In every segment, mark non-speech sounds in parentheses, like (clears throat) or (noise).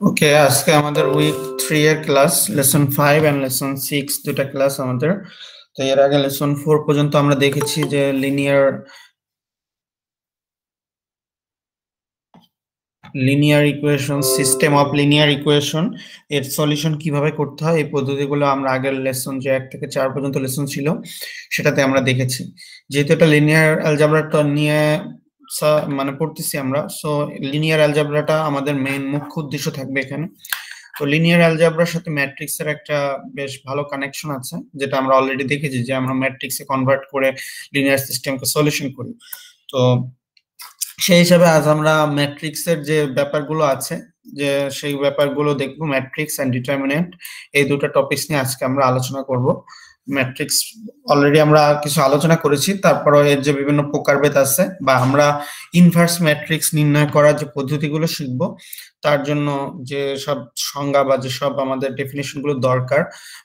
ওকে আজকে আমাদের week three এর class lesson five and lesson six দুটা ক্লাস আমাদের। তো এর আগে লেসন ফোর পর্যন্ত আমরা দেখেছি যে linear linear equation system of linear equation এর সলিউশন কীভাবে করতে হয়, এই পদ্ধতিগুলো আমরা আগের লেসন যে এক থেকে চার পর্যন্ত লেসন ছিল, সেটাতে আমরা দেখেছি। যেহেতু এটা লিনিয়ার অ্যালজাবরাটা নিয়ে মানে পড়তেছি আমরা। সো লিনিয়ার অ্যালজাবরাটা আমাদের মেইন মুখ্য উদ্দেশ্য থাকবে এখানে। তো লিনিয়ার অ্যালজাবরার সাথে ম্যাট্রিক্সের একটা বেশ ভালো কানেকশন আছে, যেটা আমরা অলরেডি দেখেছি যে আমরা ম্যাট্রিক্সে কনভার্ট করে লিনিয়ার সিস্টেমকে সলিউশন করি। তো সেই হিসাবে আজ আমরা ম্যাট্রিক্সের যে ব্যাপারগুলো আছে, যে সেই ব্যাপারগুলো দেখব ম্যাট্রিক্স অ্যান্ড ডিটারমিনেন্ট এই দুটো টপিকস নিয়ে আজকে আমরা আলোচনা করব। ম্যাট্রিক্স অলরেডি আমরা কিছু আলোচনা করেছি তারপরে এর যে বিভিন্ন প্রকারভেদ আছে বা আমরা ইনভার্স ম্যাট্রিক্স নির্ণয় করার যে পদ্ধতিগুলো শিখব, তার জন্য যে সব সংজ্ঞা বা যে সব আমাদের ডেফিনেশনগুলো দরকার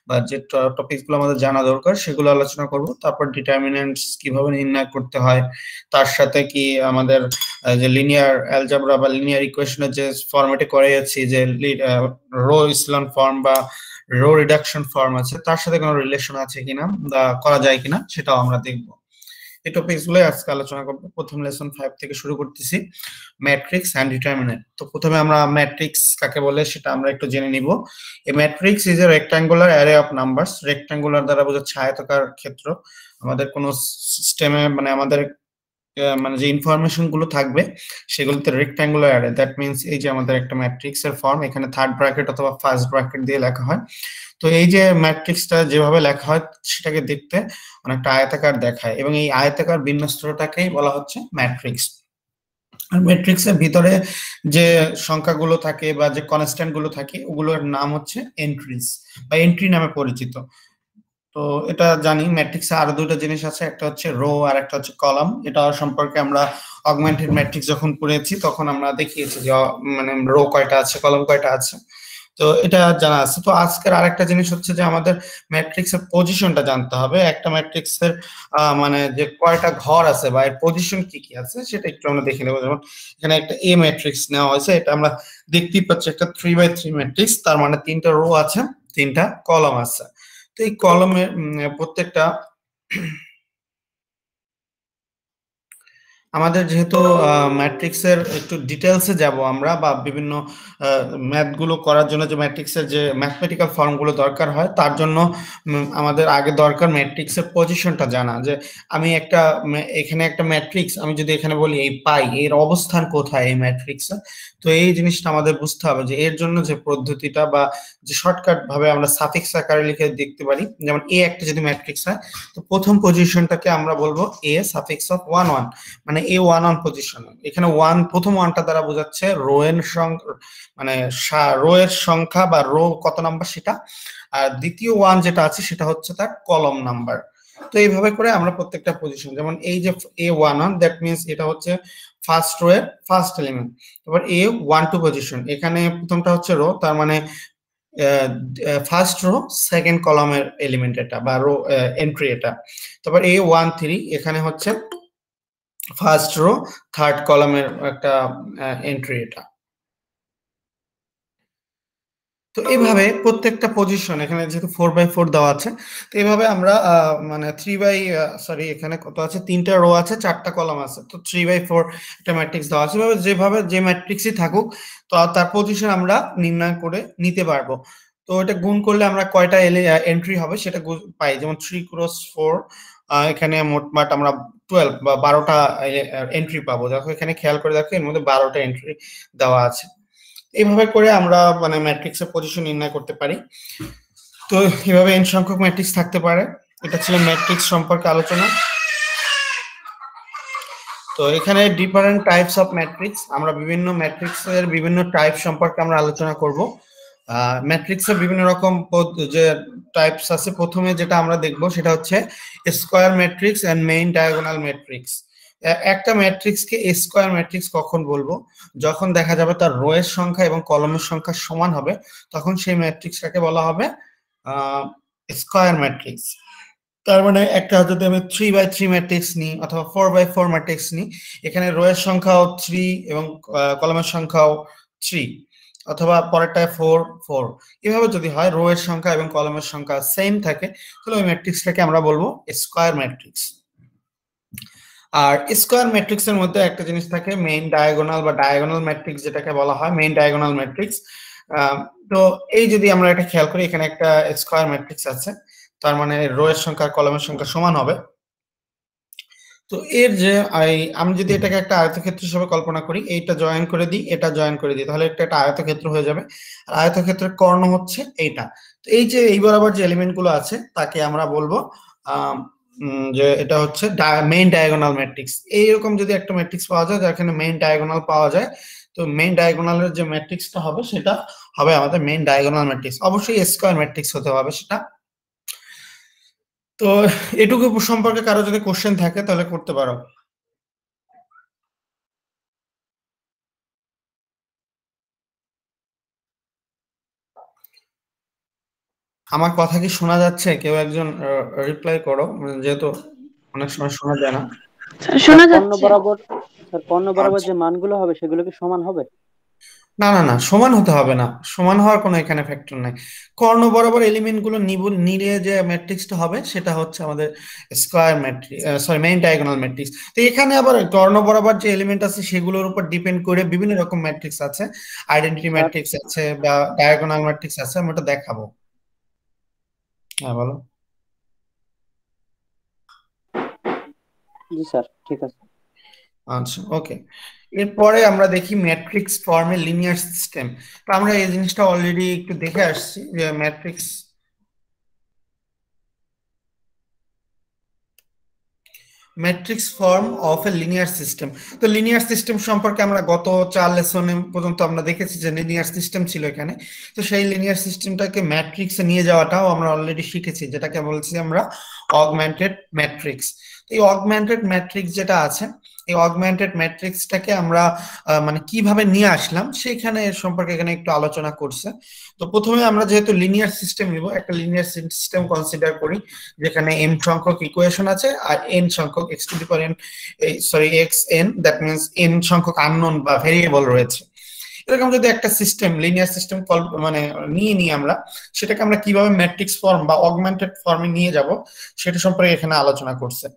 বা যে টপিকসগুলো আমাদের জানা দরকার, সেগুলো আলোচনা করব। তারপর ডিটারমিনেন্টস কীভাবে নির্ণয় করতে হয়, তার সাথে কি আমাদের যে লিনিয়ার অ্যালজাবরা বা লিনিয়ার ইকুয়েশনের যে ফর্মেটে করে যাচ্ছি, যে রো ইসলাম ফর্ম বা রো রিডাকশন ফর্ম আছে, তার সাথে কোনো রিলেশন আছে কিনা বা করা যায় কিনা সেটাও আমরা দেখব। এই টপিকসগুলো আজকে আলোচনা করব। প্রথম লেসন ফাইভ থেকে শুরু করতেছি ম্যাট্রিক্স অ্যান্ড ডিটারমিনেন্ট তো প্রথমে আমরা ম্যাট্রিক্স কাকে বলে সেটা আমরা একটু জেনে নিব। এই matrix is a rectangular array of numbers rectangular দ্বারা বোঝাচ্ছে আয়তাকার ক্ষেত্র। আমাদের কোনো সিস্টেমে মানে আমাদের মানে যে ইনফরমেশনগুলো থাকবে, সেগুলোতে রেক্ট্যাঙ্গুলার অ্যারে দ্যাট মিনস এই যে আমাদের একটা ম্যাট্রিক্স এর ফর্ম এখানে থার্ড ব্র্যাকেট অথবা ফার্স্ট ব্র্যাকেট দিয়ে লেখা হয়। তো এই যে ম্যাট্রিক্সটা যেভাবে লেখা হয়, সেটাকে দেখতে অনেকটা আয়তাকার দেখায় এবং এই আয়তাকার বিন্যস্তটাকেই বলা হচ্ছে ম্যাট্রিক্স আর ম্যাট্রিক্সের ভিতরে যে সংখ্যাগুলো থাকে বা যে কনস্ট্যান্টগুলো থাকে, ওগুলোর নাম হচ্ছে এন্ট্রিজ বা এন্ট্রি নামে পরিচিত। তো এটা জানি ম্যাট্রিক্সে আরও দুটো জিনিস আছে, একটা হচ্ছে রো আর একটা হচ্ছে কলাম এটা সম্পর্কে আমরা অগমেন্টেড ম্যাট্রিক্স যখন পড়েছি তখন আমরা দেখিয়েছি যে মানে রো কয়টা আছে কলম কয়টা আছে। তো এটা জানা আছে। তো আজকের আরেকটা জিনিস হচ্ছে যে, আমাদের ম্যাট্রিক্সের পজিশনটা জানতে হবে। একটা ম্যাট্রিক্সের মানে যে কয়টা ঘর আছে বা এর পজিশন কি কি আছে, সেটা একটু আমরা দেখে নেব। যেমন এখানে একটা এ ম্যাট্রিক্স নেওয়া হয়েছে, এটা আমরা দেখতেই পাচ্ছি একটা থ্রি বাই থ্রি ম্যাট্রিক্স তার মানে তিনটা রো আছে, তিনটা কলম আছে। এই কলমে প্রত্যেকটা আমাদের যেহেতু ম্যাট্রিক্সের একটু ডিটেলসে যাব আমরা বা বিভিন্ন ম্যাথগুলো করার জন্য যে ম্যাট্রিক্সের যে ম্যাথমেটিক্যাল ফর্মগুলো দরকার হয়, তার জন্য আমাদের আগে দরকার ম্যাট্রিক্সের পজিশনটা জানা। যে আমি একটা এখানে একটা ম্যাট্রিক্স আমি যদি এখানে বলি এই পাই, এর অবস্থান কোথায় এই ম্যাট্রিক্সে তো এই জিনিসটা আমাদের বুঝতে হবে যে এর জন্য যে পদ্ধতিটা বা যে শর্টকাট ভাবে আমরা সাফিক্স আকারে লিখে দেখতে পারি, যেমন এ একটা যদি ম্যাট্রিক্স হয়, তো প্রথম পজিশনটাকে আমরা বলব a suffix of one one মানে এ ওয়ান অন পজিশন এখানে ওয়ান প্রথম ওয়ানটা দ্বারা বোঝাচ্ছে রো এর মানে রো এর সংখ্যা বা রো কত নাম্বার সেটা। আর দ্বিতীয় ওয়ান যেটা আছে সেটা হচ্ছে তার কলম নাম্বার তো এইভাবে করে আমরা প্রত্যেকটা পজিশন যেমন এই যে a one one that means এটা হচ্ছে ফার্স্ট রো এর ফার্স্ট এলিমেন্ট তারপর এ ওয়ান টু পজিশন এখানে প্রথমটা হচ্ছে রো তার মানে ফার্স্ট রো সেকেন্ড কলমের এলিমেন্ট এটা বা রো এন্ট্রি এটা। তারপর এ ওয়ান থ্রি এখানে হচ্ছে ফার্স্ট রো থার্ড কলামের একটা এন্ট্রি এটা। তো এইভাবে প্রত্যেকটা পজিশন এখানে যেহেতু ফোর বাই ফোর দেওয়া আছে তো এইভাবে আমরা মানে থ্রি বাই সরি এখানে কত আছে? তিনটা রো আছে চারটা কলাম আছে। তো থ্রি বাই ফোর একটা ম্যাট্রিক্স দেওয়া আছে। এভাবে যেভাবে যে ম্যাট্রিক্সই থাকুক তো তার পজিশন আমরা নির্ণয় করে নিতে পারব। তো এটা গুণ করলে আমরা কয়টা এলে এন্ট্রি হবে সেটা পাই। যেমন থ্রি ক্রস ফোর এখানে মোটমাট আমরা টুয়েলভ বা বারোটা এন্ট্রি পাবো। দেখো, এখানে খেয়াল করে দেখো, এর মধ্যে বারোটা এন্ট্রি দেওয়া আছে। এইভাবে করে আমরা মানে ম্যাট্রিক্সের পজিশন নির্ণয় করতে পারি। তো, এভাবে এন সংখ্যক ম্যাট্রিক্স থাকতে পারে। এটা ছিল ম্যাট্রিক্স সম্পর্কে আলোচনা। তো, এখানে ডিফারেন্ট টাইপস অফ ম্যাট্রিক্স আমরা বিভিন্ন ম্যাট্রিক্সের বিভিন্ন টাইপ সম্পর্কে আমরা আলোচনা করব। ম্যাট্রিক্সের বিভিন্ন রকম যে টাইপস আছে, প্রথমে যেটা আমরা দেখব সেটা হচ্ছে square matrix and main diagonal matrix একটা ম্যাট্রিক্সকে স্কোয়ার ম্যাট্রিক্স কখন বলব? যখন দেখা যাবে তার রোয়ের সংখ্যা এবং কলমের সংখ্যা সমান হবে, তখন সেই ম্যাট্রিক্সটাকে বলা হবে স্কোয়ার ম্যাট্রিক্স তার মানে একটা যদি আমি থ্রি বাই থ্রি ম্যাট্রিক্স নিই অথবা ফোর বাই ফোর ম্যাট্রিক্স নিই, এখানে রোয়ের সংখ্যাও থ্রি এবং কলমের সংখ্যাও থ্রি অথবা পরেরটায় ফোর ফোর এভাবে যদি হয় রো এর সংখ্যা এবং কলমের সংখ্যা সেম থাকে, তাহলে ওই ম্যাট্রিক্সটাকে আমরা বলব স্কোয়ার ম্যাট্রিক্স আর স্কোয়ার ম্যাট্রিক্স এর মধ্যে একটা জিনিস থাকে মেইন ডায়াগোনাল বা ডায়াগোনাল ম্যাট্রিক্স যেটাকে বলা হয় মেইন ডায়াগোনাল ম্যাট্রিক্স তো এই যদি আমরা এটা খেয়াল করি, এখানে একটা স্কোয়ার ম্যাট্রিক্স আছে, তার মানে রো এর সংখ্যা কলমের সংখ্যা সমান হবে। তো এর যে আমি যদি এটাকে একটা আয়তক্ষেত্র হিসেবে কল্পনা করি, এইটা জয়েন করে দিই, এটা জয়েন করে দিই, তাহলে একটা একটা আয়তক্ষেত্র হয়ে যাবে। আর আয়তক্ষেত্রের কর্ণ হচ্ছে এইটা। তো এই যে এই বরাবর যে এলিমেন্টগুলো আছে, তাকে আমরা বলব যে এটা হচ্ছে মেইন ডায়াগোনাল ম্যাট্রিক্স এইরকম যদি একটা ম্যাট্রিক্স পাওয়া যায় যেখানে মেইন ডায়াগোনাল পাওয়া যায়, তো মেইন ডায়াগোনালের যে ম্যাট্রিক্সটা হবে, সেটা হবে আমাদের মেইন ডায়াগোনাল ম্যাট্রিক্স অবশ্যই স্কোয়ার ম্যাট্রিক্স হতে হবে সেটা। তো এটুকু সম্পর্কে কারও যদি কোশ্চেন থাকে তাহলে করতে পারো। আমার কথা কি শোনা যাচ্ছে? কেউ একজন রিপ্লাই করো যেহেতু অনেক সময় শোনা যায় না। শোনা যাচ্ছে। বরাবর পণ্য বরাবর আচ্ছা। যে মানগুলো হবে সেগুলো কি সমান হবে? না না না সমান হতে হবে না। সমান হওয়ার কোনো এখানে ফ্যাক্টর নাই। কর্ণ বরাবর এলিমেন্টগুলো নিলে যে ম্যাট্রিক্সটা হবে সেটা হচ্ছে আমাদের square matrix sorry main diagonal matrix তো এখানে আবার কর্ণ বরাবর যে এলিমেন্ট আছে সেগুলোর উপর ডিপেন্ড করে বিভিন্ন রকম ম্যাট্রিক্স আছে। আইডেন্টিটি ম্যাট্রিক্স আছে বা ডায়াগোনাল ম্যাট্রিক্স আছে আমি ওটা দেখাবো। হ্যাঁ বলো। জি স্যার ঠিক আছে। আচ্ছা ওকে এরপরে আমরা দেখি ম্যাট্রিক্স ফর্মে লিনিয়ার সিস্টেম তো আমরা এই জিনিসটা অলরেডি একটু দেখে আসছি যে matrix matrix form of a linear system তো লিনিয়ার সিস্টেম সম্পর্কে আমরা গত চার লেসনে পর্যন্ত আমরা দেখেছি যে লিনিয়ার সিস্টেম ছিল এখানে। তো সেই লিনিয়ার সিস্টেমটাকে ম্যাট্রিক্সে নিয়ে যাওয়াটাও আমরা অলরেডি শিখেছি, যেটাকে বলছি আমরা অগমেন্টেড ম্যাট্রিক্স এই অগমেন্টেড ম্যাট্রিক্স যেটা আছে এই অগমেন্টেড ম্যাট্রিক্সটাকে আমরা মানে কীভাবে নিয়ে আসলাম সেখানে সম্পর্কে এখানে একটু আলোচনা করছে। তো প্রথমে আমরা যেহেতু লিনিয়ার সিস্টেম নিব, একটা লিনিয়ার সিস্টেম কনসিডার করি, যেখানে এম সংখ্যক ইকুয়েশন আছে আর এন সংখ্যক x to the n sorry x n that means n সংখ্যক আননোন বা ভেরিয়েবল রয়েছে। এরকম যদি একটা সিস্টেম লিনিয়ার সিস্টেম মানে নিয়ে নিই আমরা, সেটাকে আমরা কীভাবে ম্যাট্রিক্স ফর্ম বা অগমেন্টেড ফর্মে নিয়ে যাব, সেটা সম্পর্কে এখানে আলোচনা করছে।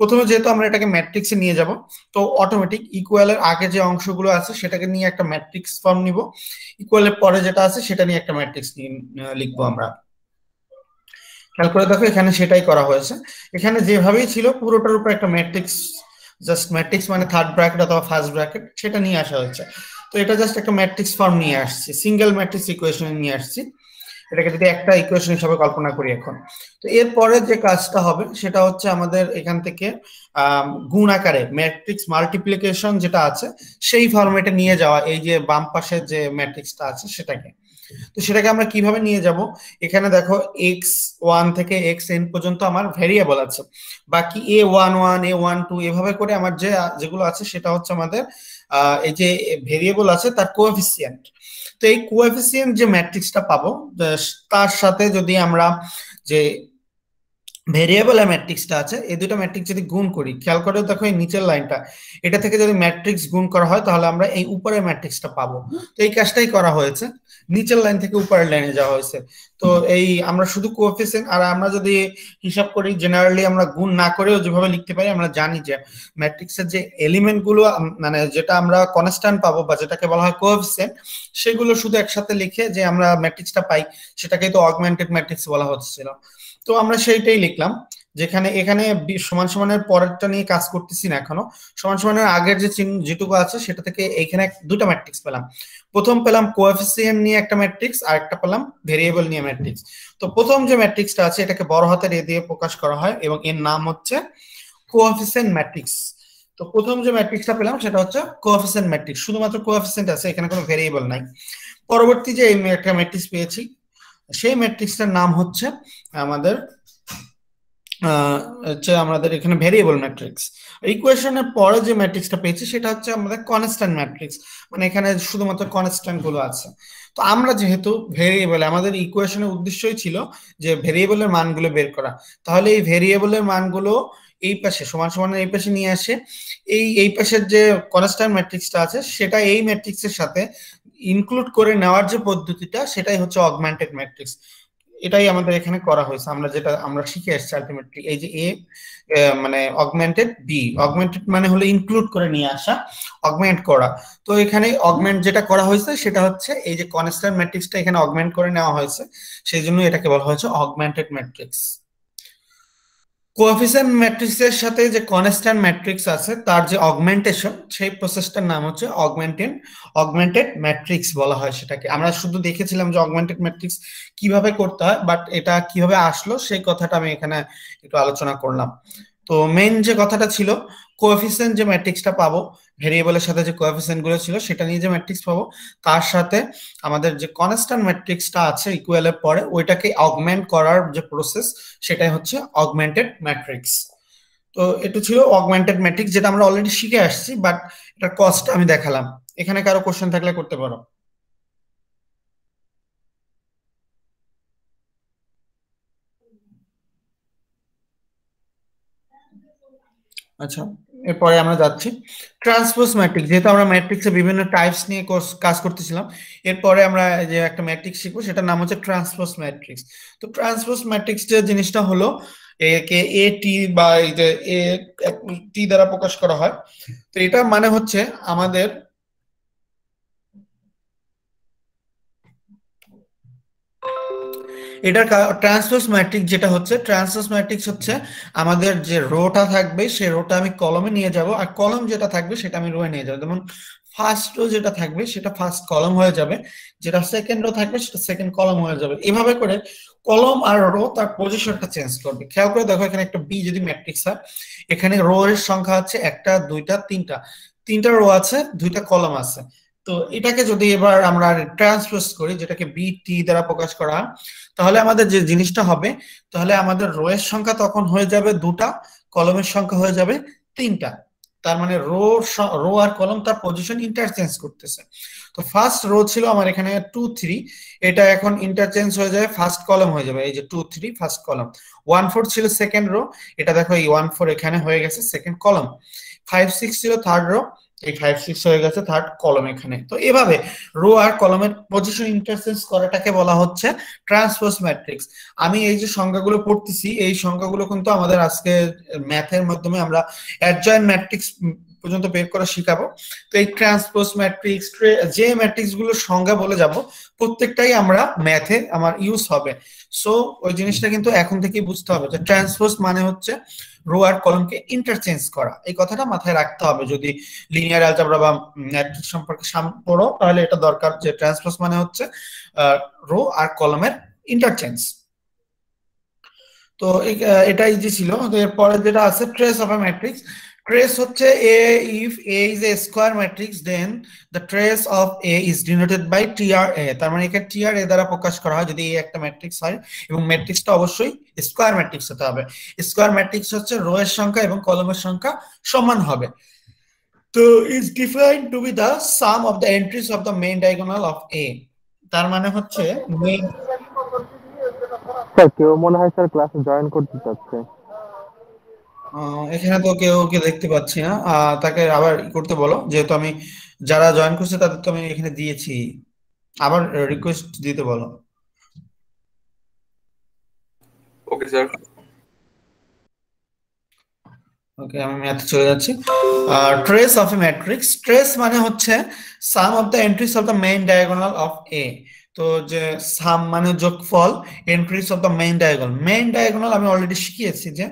প্রথমে যেহেতু আমরা এটাকে ম্যাট্রিক্সে নিয়ে যাব, তো অটোমেটিক ইকুয়ালের আগে যে অংশগুলো আছে সেটাকে নিয়ে একটা ম্যাট্রিক্স ফর্ম নিব। ইকুয়ালের পরে যেটা আছে সেটা নিয়ে একটা ম্যাট্রিক্স লিখব আমরা। খেয়াল করে দেখো এখানে সেটাই করা হয়েছে। এখানে যেভাবেই ছিল পুরোটার উপর একটা ম্যাট্রিক্স জাস্ট ম্যাট্রিক্স মানে থার্ড ব্র্যাকেট অথবা ফার্স্ট ব্র্যাকেট সেটা নিয়ে আসা হয়েছে। তো এটা জাস্ট একটা ম্যাট্রিক্স ফর্ম নিয়ে আসছি সিঙ্গেল ম্যাট্রিক্স ইকুয়েশন নিয়ে আসছি। এটাকে যদি একটা ইকুয়েশন হিসাবে কল্পনা করি এখন। তো এরপরে যে কাজটা হবে, সেটা হচ্ছে আমাদের এখান থেকে গুণ আকারে ম্যাট্রিক্স মাল্টিপ্লিকেশন যেটা আছে, সেই ফরম্যাটে নিয়ে যাওয়া, এই যে বাম পাশের যে ম্যাট্রিক্সটা আছে সেটাকে। তো সেটাকে আমরা কীভাবে নিয়ে যাব? এখানে দেখো এক্স ওয়ান থেকে এক্স এন পর্যন্ত আমার ভেরিয়েবল আছে। বাকি a one one a one two এভাবে করে আমার যে, যেগুলো আছে, সেটা হচ্ছে আমাদের এই যে ভেরিয়েবল আছে, তার কোএফিসিয়েন্ট তো এই কোএফিসিয়েন্ট যে ম্যাট্রিক্সটা পাবো তার সাথে যদি আমরা যে ভেরিয়েবল আর ম্যাট্রিক্সটা আছে, এই দুটো ম্যাট্রিক্স যদি গুণ করি, খেয়াল করে দেখো এই নিচের লাইনটা, এটা থেকে যদি ম্যাট্রিক্স গুণ করা হয়, তাহলে আমরা এই উপরের ম্যাট্রিক্সটা পাবো। তো এই কাজটাই করা হয়েছে, নিচের লাইন থেকে উপরের লাইনে যাওয়া হয়েছে। তো এই আমরা শুধু কোএফিসিয়েন্ট আর আমরা যদি হিসাব করি জেনারেলি আমরা গুণ না করেও যেভাবে লিখতে পারি, আমরা জানি যে ম্যাট্রিক্সের যে এলিমেন্টগুলো মানে যেটা আমরা কনস্ট্যান্ট পাবো বা যেটাকে বলা হয় কোএফিসিয়েন্ট সেগুলো শুধু একসাথে লিখে যে আমরা ম্যাট্রিক্সটা পাই, সেটাকেই তো অগমেন্টেড ম্যাট্রিক্স বলা হচ্ছিল। তো আমরা সেইটাই লিখলাম। যেখানে, এখানে সমান সমানের পরেরটা নিয়ে কাজ করতেছি না এখনও। সমান সমানের আগের যে চিহ্ন, যেটুকু আছে সেটা থেকে এইখানে দুটো ম্যাট্রিক্স পেলাম। প্রথম পেলাম কোএফিসিয়েন্ট নিয়ে একটা ম্যাট্রিক্স আর একটা পেলাম ভেরিয়েবল নিয়ে ম্যাট্রিক্স তো প্রথম যে ম্যাট্রিক্সটা আছে, এটাকে বড় হাতের এ দিয়ে প্রকাশ করা হয় এবং এর নাম হচ্ছে কোএফিসিয়েন্ট ম্যাট্রিক্স তো প্রথম যে ম্যাট্রিক্সটা পেলাম, সেটা হচ্ছে কোএফিসিয়েন্ট ম্যাট্রিক্স শুধুমাত্র কোএফিসিয়েন্ট আছে, এখানে কোনো ভেরিয়েবল নাই। পরবর্তী যে একটা ম্যাট্রিক্স পেয়েছি সেই ম্যাট্রিক্সটার নাম হচ্ছে আমাদের হচ্ছে আমাদের এখানে ভেরিয়েবল ম্যাট্রিক্স ইকুয়েশনের পরে যে ম্যাট্রিক্সটা পেয়েছি সেটা হচ্ছে আমাদের কনস্ট্যান্ট ম্যাট্রিক্স মানে এখানে শুধুমাত্র কনস্ট্যান্টগুলো আছে। তো আমরা যেহেতু ভেরিয়েবল আমাদের ইকুয়েশনের উদ্দেশ্যই ছিল যে ভেরিয়েবলের মানগুলো বের করা। তাহলে এই ভেরিয়েবলের মানগুলো এই পাশে, সমান সমান এই পাশে নিয়ে আসে। এই এই পাশের যে কনস্ট্যান্ট ম্যাট্রিক্সটা আছে, সেটা এই ম্যাট্রিক্সের সাথে ইনক্লুড করে নেওয়ার যে পদ্ধতিটা, সেটাই হচ্ছে অগমেন্টেড ম্যাট্রিক্স এটাই আমাদের এখানে করা হয়েছে। আমরা যেটা, আমরা শিখে এসছি আলটিমেটলি এই যে এ মানে অগমেন্টেড বি অগমেন্টেড মানে হলো ইনক্লুড করে নিয়ে আসা অগমেন্ট করা। তো এখানে অগমেন্ট যেটা করা হয়েছে, সেটা হচ্ছে এই যে কনস্ট্যান্ট ম্যাট্রিক্সটা এখানে অগমেন্ট করে নেওয়া হয়েছে। সেই জন্য এটাকে বলা হয়েছে অগমেন্টেড ম্যাট্রিক্স কোএফিসিয়েন্ট ম্যাট্রিক্সের সাথে যে কনস্ট্যান্ট ম্যাট্রিক্স আছে, তার যে অগমেন্টেশন সেই প্রসেসটার নাম হচ্ছে অগমেন্টেড অগমেন্টেড ম্যাট্রিক্স বলা হয় সেটাকে। আমরা শুধু দেখেছিলাম যে অগমেন্টেড ম্যাট্রিক্স কীভাবে করতে হয় বাট এটা কীভাবে আসলো, সেই কথাটা আমি এখানে একটু আলোচনা করলাম। তো মেইন যে কথাটা ছিল কোএফিসিয়েন্ট যে ম্যাট্রিক্সটা পাবো ভেরিয়েবলের সাথে যে কোএফিসিয়েন্টগুলো ছিল, সেটা নিয়ে যে ম্যাট্রিক্স পাবো, তার সাথে আমাদের যে কনস্ট্যান্ট ম্যাট্রিক্সটা আছে ইকুয়ালের পরে, ওইটাকে অগমেন্ট করার যে প্রসেস সেটাই হচ্ছে অগমেন্টেড ম্যাট্রিক্স তো এটা ছিল অগমেন্টেড ম্যাট্রিক্স যেটা আমরা অলরেডি শিখে আসছি বাট এটার কস্ট আমি দেখালাম। এখানে কারও কোশ্চেন থাকলে করতে পারো। আচ্ছা। এরপরে আমরা যাচ্ছি। ট্রান্সপোজ ম্যাট্রিক্স, যেহেতু আমরা ম্যাট্রিক্সের বিভিন্ন টাইপস নিয়ে কাজ করতেছিলাম, এরপরে আমরা যে একটা ম্যাট্রিক্স শিখব, সেটার নাম হচ্ছে ট্রান্সপোজ ম্যাট্রিক্স। তো ট্রান্সপোজ ম্যাট্রিক্স যে জিনিসটা হলো, একে এ টি বা এই যে এ টি দ্বারা প্রকাশ করা হয়, তো এটা মানে হচ্ছে আমাদের এটার ট্রান্সপোজ ম্যাট্রিক্স যেটা হচ্ছে ট্রান্সপোজ ম্যাট্রিক্স হচ্ছে আমাদের যে রোটা থাকবে, সেই রোটা আমি কলমে নিয়ে যাব, আর কলম যেটা থাকবে সেটা আমি রোয়ে নিয়ে যাব। যেমন ফার্স্ট রো যেটা থাকবে, সেটা ফার্স্ট কলম হয়ে যাবে, যেটা সেকেন্ড রো থাকবে, সেটা সেকেন্ড কলম হয়ে যাবে। এভাবে করে কলম আর রো তার পজিশনটা চেঞ্জ করবে। খেয়াল করে দেখো এখানে একটা বি যদি ম্যাট্রিক্স হয়, এখানে রো এর সংখ্যা আছে একটা, দুইটা, তিনটা। তিনটা রো আছে, দুইটা কলম আছে। তো এটাকে যদি এবার আমরা ট্রান্সপোজ করি, যেটাকে বি টি দ্বারা প্রকাশ করা, তাহলে আমাদের যে জিনিসটা হবে, তাহলে আমাদের রো এর সংখ্যা তখন হয়ে যাবে দুটা, কলমের সংখ্যা হয়ে যাবে তিনটা। তার মানে রো রো আর কলম তার পজিশন ইন্টারচেঞ্জ করতেছে। তো ফার্স্ট রো ছিল আমার এখানে টু থ্রি এটা এখন ইন্টারচেঞ্জ হয়ে যাবে ফার্স্ট কলম হয়ে যাবে, এই যে two three first column one four ছিল সেকেন্ড রো এটা দেখো এই ওয়ান ফোর এখানে হয়ে গেছে সেকেন্ড কলম ফাইভ সিক্স ছিল থার্ড রো এই ফাইভ সিক্স হয়ে গেছে থার্ড কলম এখানে। তো এভাবে রো আর কলমের পজিশন ইন্টারচেঞ্জ করাটাকে বলা হচ্ছে ট্রান্সপোজ ম্যাট্রিক্স আমি এই যে সংখ্যাগুলো পড়তেছি, এই সংখ্যাগুলো কিন্তু আমাদের আজকে ম্যাথের মাধ্যমে আমরা অ্যাডজয়েন্ট ম্যাট্রিক্স পর্যন্ত বের করা শিখাবো। তো এই ট্রান্সপোজ ম্যাট্রিক্স যে ম্যাট্রিক্সগুলোর সংজ্ঞা বলে যাব, প্রত্যেকটাই আমরা ম্যাথে আমার ইউজ হবে। সো ওই জিনিসটা কিন্তু এখন থেকেই বুঝতে হবে যে ট্রান্সপোজ মানে হচ্ছে রো আর কলমকে ইন্টারচেঞ্জ করা। এই কথাটা মাথায় রাখতে হবে। যদি লিনিয়ার অ্যালজাবরা বা ম্যাট্রিক্স সম্পর্কে পড়ো, তাহলে এটা দরকার যে ট্রান্সপোজ মানে হচ্ছে রো আর কলমের ইন্টারচেঞ্জ তো এটাই যে ছিল। এরপরে যেটা আছে trace of a matrix trace হচ্ছে a if a is a square matrix, then the trace of a is denoted by tra তার মানে এখানে tra দ্বারা প্রকাশ করা হয় যদি a একটা ম্যাট্রিক্স হয়, এবং ম্যাট্রিক্সটা অবশ্যই স্কোয়ার ম্যাট্রিক্স হতে হবে। স্কোয়ার ম্যাট্রিক্স হচ্ছে রো এর সংখ্যা এবং কলমের সংখ্যা সমান হবে। তো is defined to be the sum of the entries of the main diagonal of A তার মানে হচ্ছে মেইন স্যার কেউ মনে হয় স্যার ক্লাসে জয়েন করতে চাচ্ছে। এখানে তো কেউ কে দেখতে পাচ্ছি না। তাকে আবার করতে বলো যেহেতু আমি যারা জয়েন করছে তাদের তো আমি এখানে দিয়েছি। আবার রিকোয়েস্ট দিতে বলো। ওকে স্যার ওকে আমি ম্যাথ চলে যাচ্ছি। Trace of a matrix trace মানে হচ্ছে sum of the entries of the main diagonal of A তো যে সাম মানে যোগফল entries of the main diagonal main diagonal আমি অলরেডি শিখিয়েছি যে,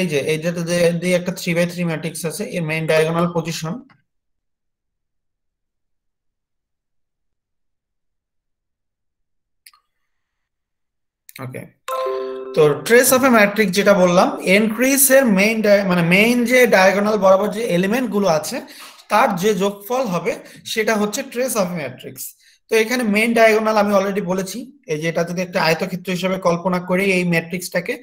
এই যে, এই যেটা যে একটা থ্রি বাই থ্রি ম্যাট্রিক্স আছে, এর মেইন ডায়াগোনাল পজিশন ওকে তো ট্রেস অফ এ ম্যাট্রিক্স যেটা বললাম এন্ট্রিস এর মেইন মানে মেইন যে ডায়াগোনাল বরাবর যে এলিমেন্টগুলো আছে, তার যে যোগফল হবে, সেটা হচ্ছে ট্রেস অফ এ ম্যাট্রিক্স তো এখানে মেইন ডায়াগোনাল আমি অলরেডি বলেছি। এই যে এটা যদি একটা আয়তক্ষেত্র হিসেবে কল্পনা করি, এই ম্যাট্রিক্সটাকে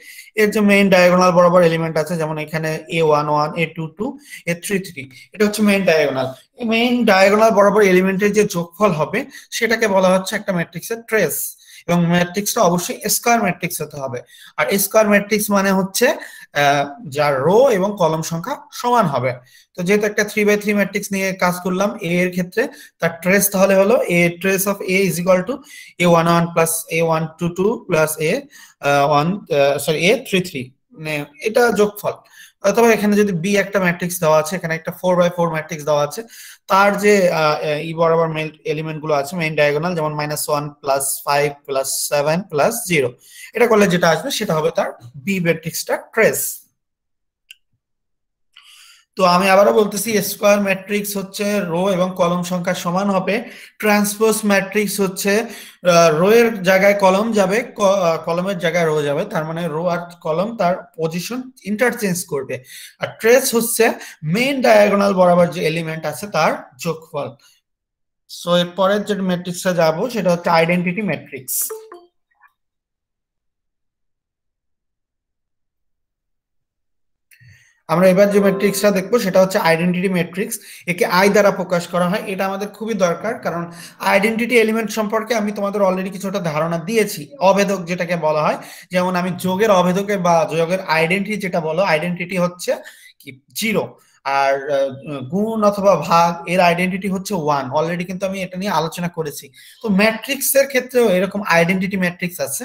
এর যে মেইন ডায়াগোনাল বরাবর এলিমেন্ট আছে, যেমন এখানে a one one a two two a three three এটা হচ্ছে মেইন ডায়াগোনাল মেইন ডায়াগোনাল বরাবর এলিমেন্টের যে যোগফল হবে, সেটাকে বলা হচ্ছে একটা ম্যাট্রিক্সের ট্রেস এবং ম্যাট্রিক্সটা অবশ্যই স্কোয়ার ম্যাট্রিক্স হতে হবে। আর স্কোয়ার ম্যাট্রিক্স মানে হচ্ছে যার রো এবং কলম সংখ্যা সমান হবে। তো যেহেতু একটা থ্রি বাই থ্রি ম্যাট্রিক্স নিয়ে কাজ করলাম এ এর ক্ষেত্রে তার ট্রেস তাহলে হলো a trace of A is equal to a one one plus a one two two plus a one sorry a three three এটা যোগফল। অথবা এখানে যদি বি একটা ম্যাট্রিক্স দেওয়া আছে, এখানে একটা ফোর বাই ফোর ম্যাট্রিক্স দেওয়া আছে, তার যে ই বরাবর মেন এলিমেন্টগুলো আছে মেইন ডায়াগোনাল যেমন minus one plus five plus seven plus zero এটা করলে যেটা আসবে, সেটা হবে তার বি ম্যাট্রিক্সটা ট্রেস তো আমি আবারও বলতেছি স্কোয়ার ম্যাট্রিক্স হচ্ছে রো এবং কলম সংখ্যা সমান হবে। ট্রান্সপোজ ম্যাট্রিক্স হচ্ছে রো এর জায়গায় কলম যাবে কলমের জায়গায় রো যাবে। তার মানে রো আর কলম তার পজিশন ইন্টারচেঞ্জ করবে। আর ট্রেস হচ্ছে মেইন ডায়াগোনাল বরাবর যে এলিমেন্ট আছে তার যোগফল। সো এরপরের যে ম্যাট্রিক্সটা যাব, সেটা হচ্ছে আইডেন্টিটি ম্যাট্রিক্স আমরা এবার যে ম্যাট্রিক্সটা দেখব, সেটা হচ্ছে আইডেন্টিটি ম্যাট্রিক্স একে আই দ্বারা প্রকাশ করা হয়। এটা আমাদের খুবই দরকার, কারণ আইডেন্টিটি এলিমেন্ট সম্পর্কে আমি তোমাদের অলরেডি কিছুটা ধারণা দিয়েছি। অভেদক যেটাকে বলা হয়। যেমন আমি যোগের অভেদকে বা যোগের আইডেন্টিটি যেটা বলো আইডেন্টিটি হচ্ছে কি? জিরো আর গুণ অথবা ভাগ এর আইডেন্টিটি হচ্ছে ওয়ান অলরেডি কিন্তু আমি এটা নিয়ে আলোচনা করেছি। তো ম্যাট্রিক্স এর ক্ষেত্রেও এরকম আইডেন্টিটি ম্যাট্রিক্স আছে,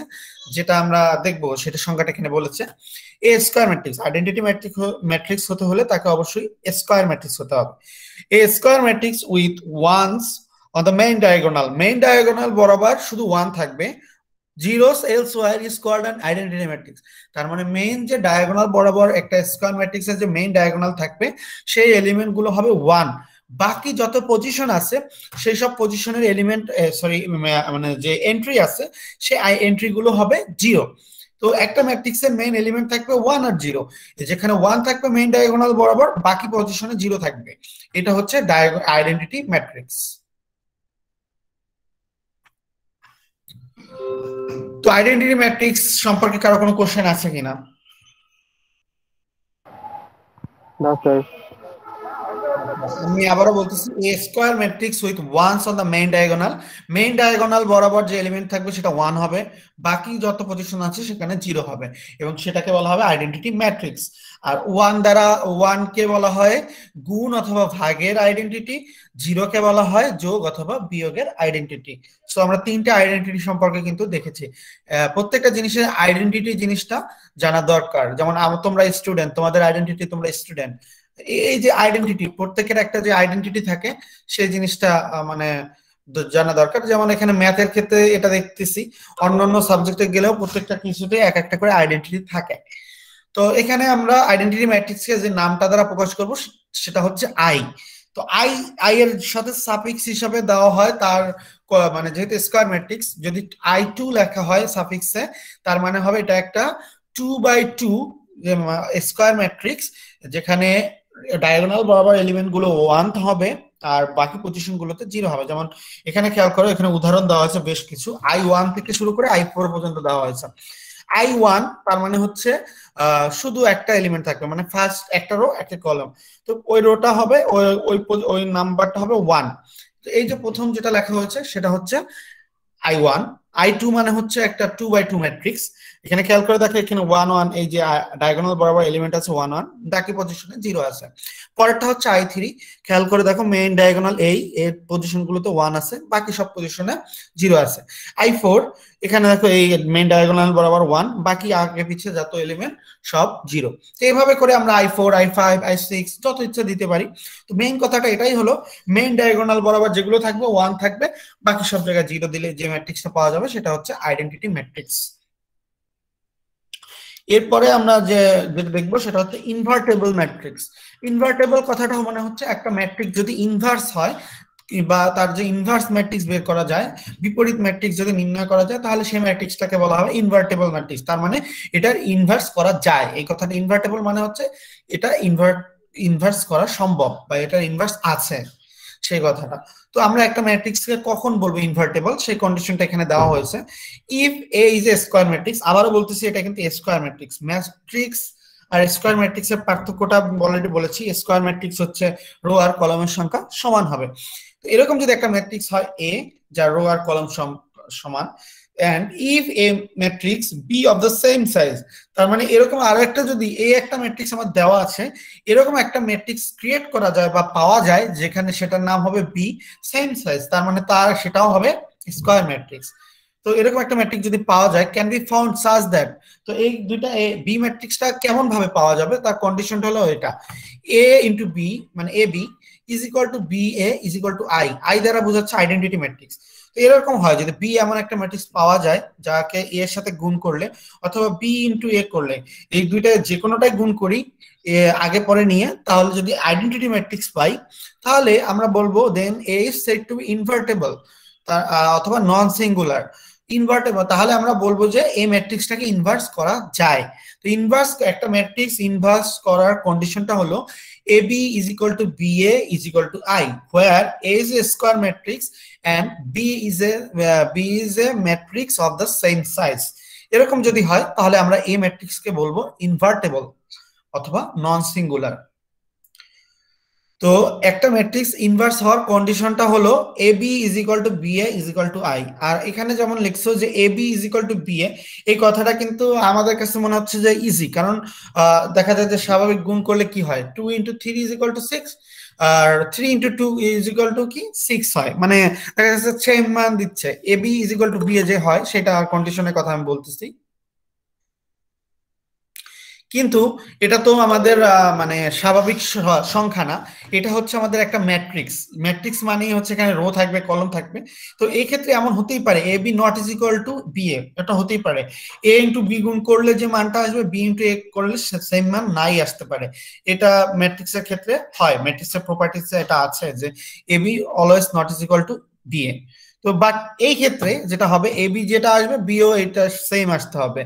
যেটা আমরা দেখব, সেটা সংখ্যাটা এখানে বলেছে। A square matrix identity matrix matrix হতে হলে তাকে অবশ্যই স্কোয়ার ম্যাট্রিক্স হতে হবে। A square matrix with ones on the main diagonal main diagonal বরাবর শুধু ওয়ান থাকবে। Zeros elsewhere is called an identity matrix তার মানে মেইন যে ডায়াগোনাল বরাবর একটা স্কোয়ার ম্যাট্রিক্সের যে মেইন ডায়াগোনাল থাকবে, সেই এলিমেন্টগুলো হবে ওয়ান বাকি যত পজিশন আছে, সেই সব পজিশনের এলিমেন্ট সরি মানে যে এন্ট্রি আছে, সেই এন্ট্রি গুলো হবে জিরো তো একটা ম্যাট্রিক্সের মেইন এলিমেন্ট থাকবে ওয়ান আর জিরো যেখানে ওয়ান থাকবে মেইন ডায়াগোনাল বরাবর, বাকি পজিশনে জিরো থাকবে। এটা হচ্ছে আইডেন্টিটি ম্যাট্রিক্স তো আইডেন্টিটি ম্যাট্রিক্স সম্পর্কে কারও কোনো কোশ্চেন আছে কিনা? না স্যার আমি আবারও বলতেছি a square matrix with ones on the main diagonal main diagonal বরাবর যে এলিমেন্ট থাকবে সেটা ওয়ান হবে, বাকি যত পজিশন আছে সেখানে জিরো হবে এবং সেটাকে বলা হবে আইডেন্টিটি ম্যাট্রিক্স আর ওয়ান দ্বারা ওয়ান কে বলা হয় গুণ অথবা ভাগের আইডেন্টিটি জিরো কে বলা হয় যোগ অথবা বিয়োগের আইডেন্টিটি সো আমরা তিনটে আইডেন্টিটি সম্পর্কে কিন্তু দেখেছি। প্রত্যেকটা জিনিসের আইডেন্টিটি জিনিসটা জানা দরকার। যেমন তোমরা স্টুডেন্ট তোমাদের আইডেন্টিটি তোমরা স্টুডেন্ট এই যে আইডেন্টিটি প্রত্যেকের একটা যে আইডেন্টিটি থাকে, সেই জিনিসটা মানে জানা দরকার। যেমন এখানে ম্যাথের ক্ষেত্রে এটা দেখতেছি, অন্যান্য সাবজেক্টে গেলেও প্রত্যেকটা কিছুতে এক একটা করে আইডেন্টিটি থাকে। তো এখানে আমরা আইডেন্টিটি ম্যাট্রিক্সকে যে নামটা দ্বারা প্রকাশ করব সেটা হচ্ছে আই তো আই আই এর সাথে সাফিক্স হিসাবে দেওয়া হয়, তার মানে যেহেতু স্কোয়ার ম্যাট্রিক্স যদি আই টু লেখা হয় সাফিক্সে তার মানে হবে এটা একটা two by two square matrix যেখানে ডায়াগোনাল বরাবর এলিমেন্টগুলো ওয়ান হবে, আর বাকি পজিশন গুলোতে জিরো হবে। যেমন এখানে খেয়াল করো, এখানে উদাহরণ দেওয়া হয়েছে বেশ কিছু। আই ওয়ান থেকে শুরু করে আই ফোর পর্যন্ত দেওয়া হয়েছে। আই ওয়ান তার মানে হচ্ছে শুধু একটা এলিমেন্ট থাকবে মানে ফার্স্ট একটা রো একটা কলম তো ওই রোটা হবে, ওই ওই ওই নাম্বারটা হবে ওয়ান তো এই যে প্রথম যেটা লেখা হয়েছে, সেটা হচ্ছে আই ওয়ান আই টু মানে হচ্ছে একটা টু বাই টু ম্যাট্রিক্স এখানে খেয়াল করে দেখো এখানে ওয়ান ওয়ান এই যে ডায়াগোনাল বরাবর এলিমেন্ট আছে ওয়ান ওয়ান বাকি পজিশনে জিরো আছে। পরেরটা হচ্ছে আই থ্রি খেয়াল করে দেখো মেইন ডায়াগোনাল এই, এর পজিশন গুলোতে ওয়ান আছে, বাকি সব পজিশনে জিরো আছে। আই ফোর এখানে দেখো এই মেইন ডায়াগোনাল বরাবর ওয়ান বাকি আগে পিছিয়ে যত এলিমেন্ট সব জিরো তো এইভাবে করে আমরা I four I five I six যত ইচ্ছা দিতে পারি। তো মেইন কথাটা এটাই হলো মেইন ডায়াগোনাল বরাবর যেগুলো থাকবে ওয়ান থাকবে, বাকি সব জায়গায় জিরো দিলে যে ম্যাট্রিক্সটা পাওয়া যাবে, সেটা হচ্ছে আইডেন্টিটি ম্যাট্রিক্স এরপরে আমরা যে যেটা দেখব সেটা হচ্ছে ইনভার্টেবল ম্যাট্রিক্স ইনভার্টেবল কথাটা মানে হচ্ছে একটা ম্যাট্রিক্স যদি ইনভার্স হয়, বা তার যে ইনভার্স ম্যাট্রিক্স বের করা যায়, বিপরীত ম্যাট্রিক্স যদি নির্ণয় করা যায়, তাহলে সেই ম্যাট্রিক্সটাকে বলা হবে ইনভার্টেবল ম্যাট্রিক্স তার মানে এটার ইনভার্স করা যায়। এই কথাটা ইনভার্টেবল মানে হচ্ছে এটা ইনভার্ট ইনভার্স করা সম্ভব, বা এটার ইনভার্স আছে, সেই কথাটা। তো আমরা একটা ম্যাট্রিক্সকে কখন বলব ইনভার্টেবল সেই কন্ডিশনটা এখানে দেওয়া হয়েছে। If A is a square matrix আবারও বলতেছি এটা কিন্তু স্কোয়ার ম্যাট্রিক্স ম্যাট্রিক্স আর স্কোয়ার ম্যাট্রিক্স এর পার্থক্যটা অলরেডি বলেছি। স্কোয়ার ম্যাট্রিক্স হচ্ছে রো আর কলমের সংখ্যা সমান হবে। তো এরকম যদি একটা ম্যাট্রিক্স হয় এ যার রো আর কলম সমান and if a matrix b of the same size, তার মানে এরকম আরও একটা যদি এই একটা ম্যাট্রিক্স আমার দেওয়া আছে, এরকম একটা ম্যাট্রিক্স ক্রিয়েট করা যায় বা পাওয়া যায়, যেখানে সেটার নাম হবে বি সেম সাইজ তার মানে তার সেটাও হবে স্কয়ার ম্যাট্রিক্স তো এরকম একটা ম্যাট্রিক্স যদি পাওয়া যায় can be found such that তো এই দুইটা বি ম্যাট্রিক্সটা কেমন ভাবে পাওয়া যাবে? তার কন্ডিশনটা হলো এটা। এ ইন্টু বি মানে A B is equal to B A is equal to I I দ্বারা বোঝাচ্ছে আইডেন্টিটি ম্যাট্রিক্স তো এরকম হয় যদি বি এমন একটা ম্যাট্রিক্স পাওয়া যায় যাকে এ এর সাথে গুণ করলে অথবা বি ইন্টু এ করলে, এই দুইটা যে কোনোটাই গুণ করি আগে পরে নিয়ে, তাহলে যদি আইডেন্টিটি ম্যাট্রিক্স পাই, তাহলে আমরা বলব then A is said to be invertible অথবা নন সিঙ্গুলার ইনভার্টেবল তাহলে আমরা বলব যে এই ম্যাট্রিক্সটাকে ইনভার্স করা যায়। তো ইনভার্স একটা ম্যাট্রিক্স ইনভার্স করার কন্ডিশনটা হলো A B is equal to B A is equal to I where A is a square matrix and B is a B is a matrix of the same size এরকম যদি হয়, তাহলে আমরা এই ম্যাট্রিক্সকে বলব ইনভার্টেবল অথবা নন সিঙ্গুলার তো একটা ম্যাট্রিক্স ইনভার্স হওয়ার কন্ডিশনটা হলো A B is equal to B A is equal to I আর এখানে যেমন লিখছো যে A B is equal to B A এই কথাটা কিন্তু আমাদের কাছে মনে হচ্ছে যে ইজি কারণ দেখা যায় যে স্বাভাবিক গুণ করলে কি হয়? Two into three is equal to six R three into two is equal to কি? সিক্স হয়। মানে দেখা যাচ্ছে সেম মান দিচ্ছে। A B is equal to B A যে হয়, সেটা কন্ডিশনের কথা আমি বলতেছি। কিন্তু এটা তো আমাদের মানে স্বাভাবিক সংখ্যা না। এটা হচ্ছে আমাদের একটা ম্যাট্রিক্স। ম্যাট্রিক্স মানে হচ্ছে এখানে রো থাকবে, কলম থাকবে। তো এই ক্ষেত্রে এমন হতেই পারে, A B not is equal to B A. এটা হতেই পারে। এ ইন্টু বি গুণ করলে যে মানটা আসবে, বি ইন্টু এ করলে সেম মান নাই আসতে পারে। এটা ম্যাট্রিক্সের ক্ষেত্রে হয়। ম্যাট্রিক্সের প্রপার্টিস এটা আছে যে A B always not is equal to B A. তো বাট এই ক্ষেত্রে যেটা হবে এ বি যেটা আসবে বিও এটা সেম আসতে হবে।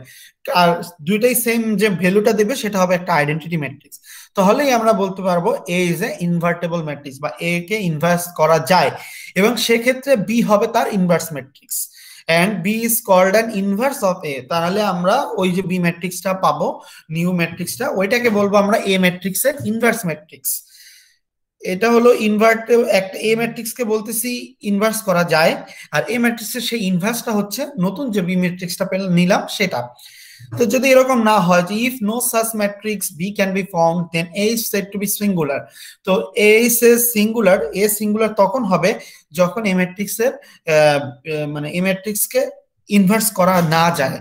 আর দুইটাই সেম যে ভ্যালুটা দেবে, সেটা হবে একটা আইডেন্টিটি ম্যাট্রিক্স তাহলেই আমরা বলতে পারব A is a invertible matrix বা এ কে ইনভার্স করা যায় এবং সেক্ষেত্রে বি হবে তার inverse matrix and B is called an inverse of A তাহলে আমরা ওই যে বি ম্যাট্রিক্সটা পাবো নিউ ম্যাট্রিক্সটা ওইটাকে বলব আমরা এ ম্যাট্রিক্সের ইনভার্স ম্যাট্রিক্স এটা হলো ইনভার্ট একটা এ ম্যাট্রিক্সকে বলতেছি ইনভার্স করা যায়। আর এ ম্যাট্রিক্সের সেই ইনভার্সটা হচ্ছে নতুন যে বি ম্যাট্রিক্সটা নিলাম সেটা। তো যদি এরকম না হয়, যে if no such matrix B can be form then A is said to be singular তো A is a singular a singular তখন হবে যখন এ ম্যাট্রিক্সের মানে এ ম্যাট্রিক্সকে ইনভার্স করা না যায়।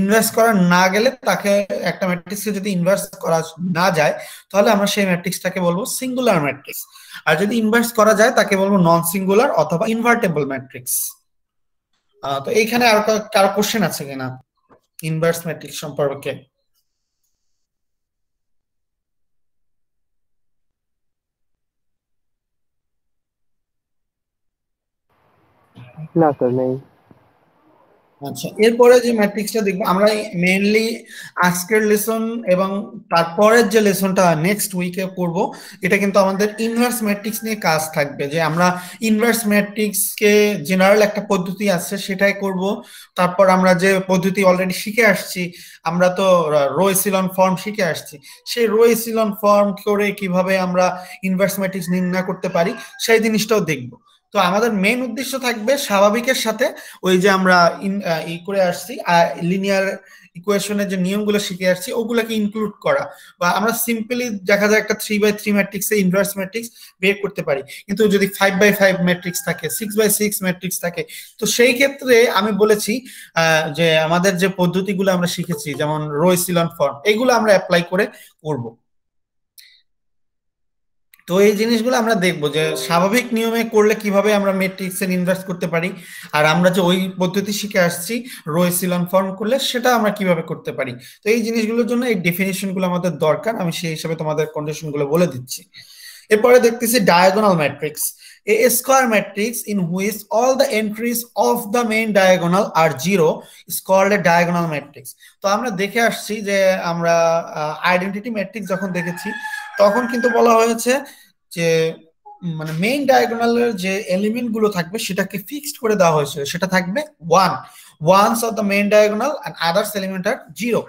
ইনভার্স করা না গেলে তাকে একটা ম্যাট্রিক্সকে যদি ইনভার্স করা না যায়, তাহলে আমরা সেই ম্যাট্রিক্সটাকে বলব সিঙ্গুলার ম্যাট্রিক্স আর যদি ইনভার্স করা যায়, তাকে বলব নন সিঙ্গুলার অথবা ইনভার্টেবল ম্যাট্রিক্স তো এইখানে আর কারও কোশ্চেন আছে কিনা? ইনভার্স ম্যাট্রিক্স সম্পর্কে। না স্যার নেই। আচ্ছা এরপরে যে ম্যাট্রিক্সটা দেখব, আমরা মেইনলি আজকের লেসন এবং তারপরের যে লেসনটা নেক্সট উইকে করব, এটা কিন্তু আমাদের ইনভার্স ম্যাট্রিক্স নিয়ে কাজ থাকবে। যে আমরা ইনভার্স ম্যাট্রিক্সকে জেনারেল একটা পদ্ধতি আছে, সেটাই করব। তারপর আমরা যে পদ্ধতি অলরেডি শিখে আসছি, আমরা তো রো এসিলন ফর্ম শিখে আসছি। সেই রো এসিলন ফর্ম করে কীভাবে আমরা ইনভার্স ম্যাট্রিক্স নির্ণয় করতে পারি, সেই জিনিসটাও দেখব। তো আমাদের মেন উদ্দেশ্য থাকবে স্বাভাবিকের সাথে ওই যে আমরা ই করে আসছি লিনিয়ার ইকুয়েশনের যে নিয়মগুলো শিখে আসছি, ওগুলোকে ইনক্লুড করা বা আমরা সিম্পলি দেখা যায় একটা থ্রি বাই থ্রি ম্যাট্রিক্সে ইনভার্স ম্যাট্রিক্স বের করতে পারি। কিন্তু যদি ফাইভ বাই ফাইভ ম্যাট্রিক্স থাকে সিক্স বাই সিক্স ম্যাট্রিক্স থাকে, তো সেই ক্ষেত্রে আমি বলেছি যে আমাদের যে পদ্ধতিগুলো আমরা শিখেছি, যেমন রো সিলন ফর্ম এগুলো আমরা অ্যাপ্লাই করে করব। তো এই জিনিসগুলো আমরা দেখব যে স্বাভাবিক নিয়মে করলে কীভাবে আমরা মেট্রিক্সের ইনভার্স করতে পারি? আর আমরা যে ওই পদ্ধতি শিখে আসছি রো এসিলন ফর্ম করলে সেটা আমরা কীভাবে করতে পারি? তো এই জিনিসগুলোর জন্য এই ডেফিনেশনগুলো আমাদের দরকার, আমি সেই হিসাবে তোমাদের কন্ডিশনগুলো বলে দিচ্ছি। এরপরে দেখতেছি diagonal matrix a square matrix in which all the entries off the main diagonal are zero called a diagonal matrix. তো আমরা দেখে আসছি যে আমরা আইডেন্টিটি ম্যাট্রিক্স যখন দেখেছি তখন কিন্তু বলা হয়েছে যে মানে মেইন ডায়াগোনালের যে এলিমেন্টগুলো থাকবে সেটাকে ফিক্সড করে দেওয়া হয়েছে সেটা থাকবে one ones of the main diagonal and others element are zero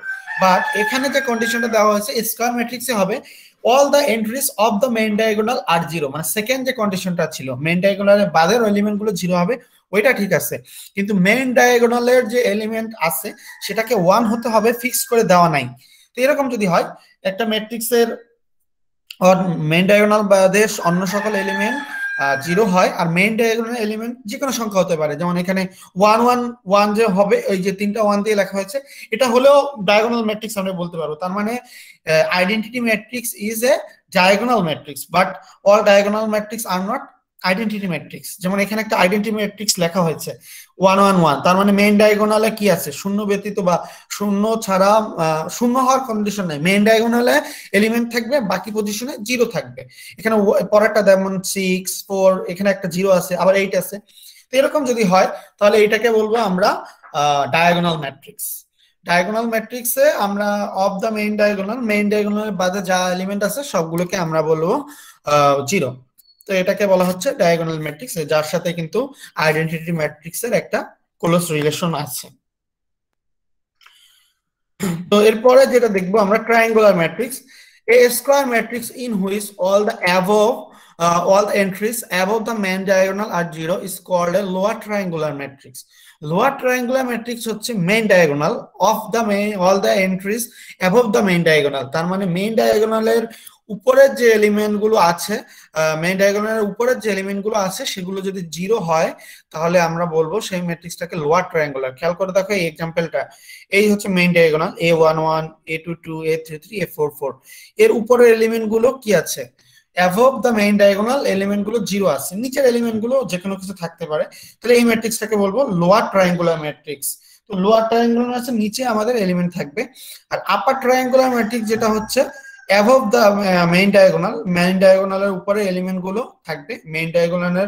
but এখানে যে কন্ডিশনটা দেওয়া হয়েছে স্কোয়ার ম্যাট্রিক্সে হবে all the entries of the main diagonal are zero মানে সেকেন্ড যে কন্ডিশনটা ছিল মেইন ডায়াগোনালের বাদের এলিমেন্টগুলো জিরো হবে, ওইটা ঠিক আছে। কিন্তু মেইন ডায়াগোনালের যে এলিমেন্ট আছে, সেটাকে ওয়ান হতে হবে ফিক্স করে দেওয়া নাই। তো এরকম যদি হয়, একটা ম্যাট্রিক্সের মেইন ডায়াগোনাল বাদে অন্য সকল এলিমেন্ট জিরো হয়। আর মেন ডায়াগোনাল এলিমেন্ট যে কোনো সংখ্যা হতে পারে। যেমন এখানে ওয়ান ওয়ান ওয়ান যে হবে, ওই যে তিনটা ওয়ান দিয়ে লেখা হয়েছে, এটা হলেও ডায়াগোনাল ম্যাট্রিক্স আমরা বলতে পারব। তার মানে identity matrix is a diagonal matrix but all diagonal matrix are not identity matrix যেমন এখানে একটা আইডেন্টিটি ম্যাট্রিক্স লেখা হয়েছে ওয়ান ওয়ান ওয়ান তার মানে মেইন ডায়াগোনালে কি আছে? শূন্য ব্যতীত বা শূন্য ছাড়া শূন্য হওয়ার কন্ডিশন নাই। মেইন ডায়াগোনালে এলিমেন্ট থাকবে, বাকি পজিশনে জিরো থাকবে। এখানে পরেরটা যেমন সিক্স ফোর এখানে একটা জিরো আছে, আবার এইট আছে। তো এরকম যদি হয়, তাহলে এইটাকে বলব আমরা ডায়াগোনাল ম্যাট্রিক্স ডায়াগোনাল ম্যাট্রিক্সে আমরা of the main diagonal main ডায়াগোনালের বাদে যা এলিমেন্ট আছে, সবগুলোকে আমরা বলব জিরো তো এটাকে বলা হচ্ছে ডায়াগোনাল ম্যাট্রিক্স যার সাথে কিন্তু আইডেন্টিটি ম্যাট্রিক্স এর একটা ক্লোজ রিলেশন আছে তো এরপরে যেটা দেখব আমরা triangular matrix a square matrix in which all the above all the entries above the main diagonal are zero is called a lower triangular matrix lower triangular matrix হচ্ছে main diagonal of the main all the entries above the main diagonal তার মানে main diagonal এর উপরের যে এলিমেন্টগুলো আছে main ডায়াগোনালের উপরের যে এলিমেন্টগুলো আছে, সেগুলো যদি জিরো হয়, তাহলে আমরা বলব সেই ম্যাট্রিক্সটাকে লোয়ার ট্রায়াঙ্গুলার খেয়াল করে দেখো এই এক্সাম্পলটা এই হচ্ছে main diagonal a one one a two two a three three a four four এর উপরের এলিমেন্টগুলো কি আছে? অ্যাভব দ্য মেইন ডায়াগোনাল এলিমেন্টগুলো জিরো আছে। নিচের এলিমেন্টগুলো যে কোনো কিছু থাকতে পারে। তাহলে এই ম্যাট্রিক্সটাকে বলব লোয়ার ট্রায়াঙ্গুলার ম্যাট্রিক্স তো লোয়ার ট্রায়াঙ্গুলার আছে, নিচে আমাদের এলিমেন্ট থাকবে। আর আপার ট্রায়াঙ্গুলার ম্যাট্রিক্স যেটা হচ্ছে above the main diagonal main ডায়াগোনালের উপরে এলিমেন্টগুলো থাকবে মেইন ডায়াগোনালের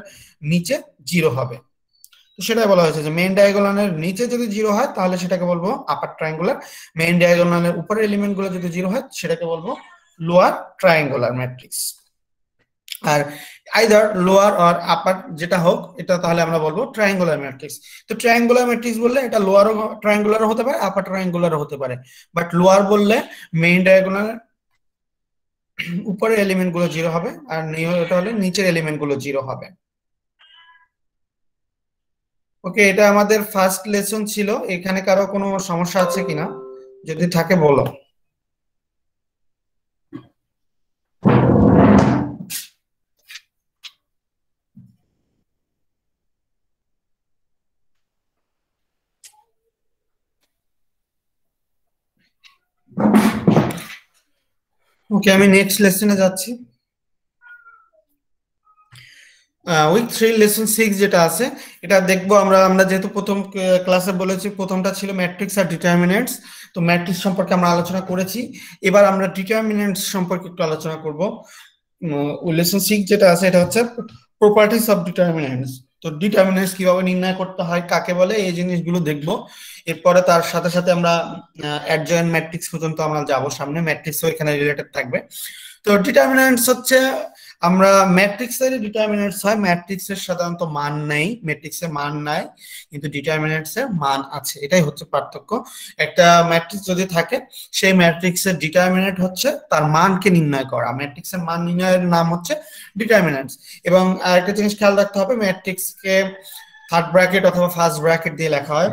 নিচে জিরো হবে। তো সেটাই বলা হয়েছে যে মেইন ডায়াগোনালের নিচে যদি জিরো হয়, তাহলে সেটাকে বলব আপার ট্রায়াঙ্গুলার মেইন ডায়াগোনালের উপরের এলিমেন্টগুলো যদি জিরো হয়, সেটাকে বলব লোয়ার ট্রায়াঙ্গুলার ম্যাট্রিক্স আর আইদার লোয়ার আর আপার যেটা হোক, এটা তাহলে আমরা বলব ট্রায়াঙ্গুলার ম্যাট্রিক্স তো ট্রায়াঙ্গুলার ম্যাট্রিক্স বললে এটা লোয়ারও ট্রায়াঙ্গুলারও হতে পারে আপার ট্রায়াঙ্গুলারও হতে পারে। বাট লোয়ার বললে মেইন ডায়াগোনাল উপরের এলিমেন্টগুলো জিরো হবে আর এটা হলে নিচের এলিমেন্টগুলো জিরো হবে। ওকে এটা আমাদের ফার্স্ট লেসন ছিল। এখানে কারও কোনো সমস্যা আছে কিনা? যদি থাকে, বলো। ওকে আমি নেক্সট লেসনে যাচ্ছি। উইক থ্রি লেসন সিক্স যেটা আছে, এটা দেখব আমরা আমরা যেহেতু প্রথম ক্লাসে বলেছি, প্রথমটা ছিল ম্যাট্রিক্স আর ডিটারমিনেন্টস তো ম্যাট্রিক্স সম্পর্কে আমরা আলোচনা করেছি। এবার আমরা ডিটারমিনেন্টস সম্পর্কে একটু আলোচনা করব। লেসন সিক্স যেটা আছে, এটা হচ্ছে প্রপার্টিস অফ ডিটারমিনেন্টস তো ডিটারমিনেন্স কীভাবে নির্ণয় করতে হয়, কাকে বলে, এই জিনিসগুলো দেখব। এরপরে তার সাথে সাথে আমরা অ্যাডজয়েন্ট ম্যাট্রিক্স পর্যন্ত আমরা যাব সামনে ম্যাট্রিক্সও এখানে রিলেটেড থাকবে। তো ডিটারমিনেন্টস হচ্ছে আমরা ম্যাট্রিক্সের ডিটারমিনেন্টস হয়, ম্যাট্রিক্সের সাধারণত মান নেই, ম্যাট্রিক্সের মান নাই, কিন্তু ডিটারমিনেন্টস এর মান আছে, এটাই হচ্ছে পার্থক্য। একটা ম্যাট্রিক্স যদি থাকে, সেই ম্যাট্রিক্সের ডিটারমিনেন্ট হচ্ছে তার মানকে নির্ণয় করা, ম্যাট্রিক্সের মান নির্ণয়ের নাম হচ্ছে ডিটারমিনেন্টস এবং আরেকটা জিনিস খেয়াল রাখতে হবে, ম্যাট্রিক্সকে থার্ড ব্র্যাকেট অথবা ফার্স্ট ব্র্যাকেট দিয়ে লেখা হয়।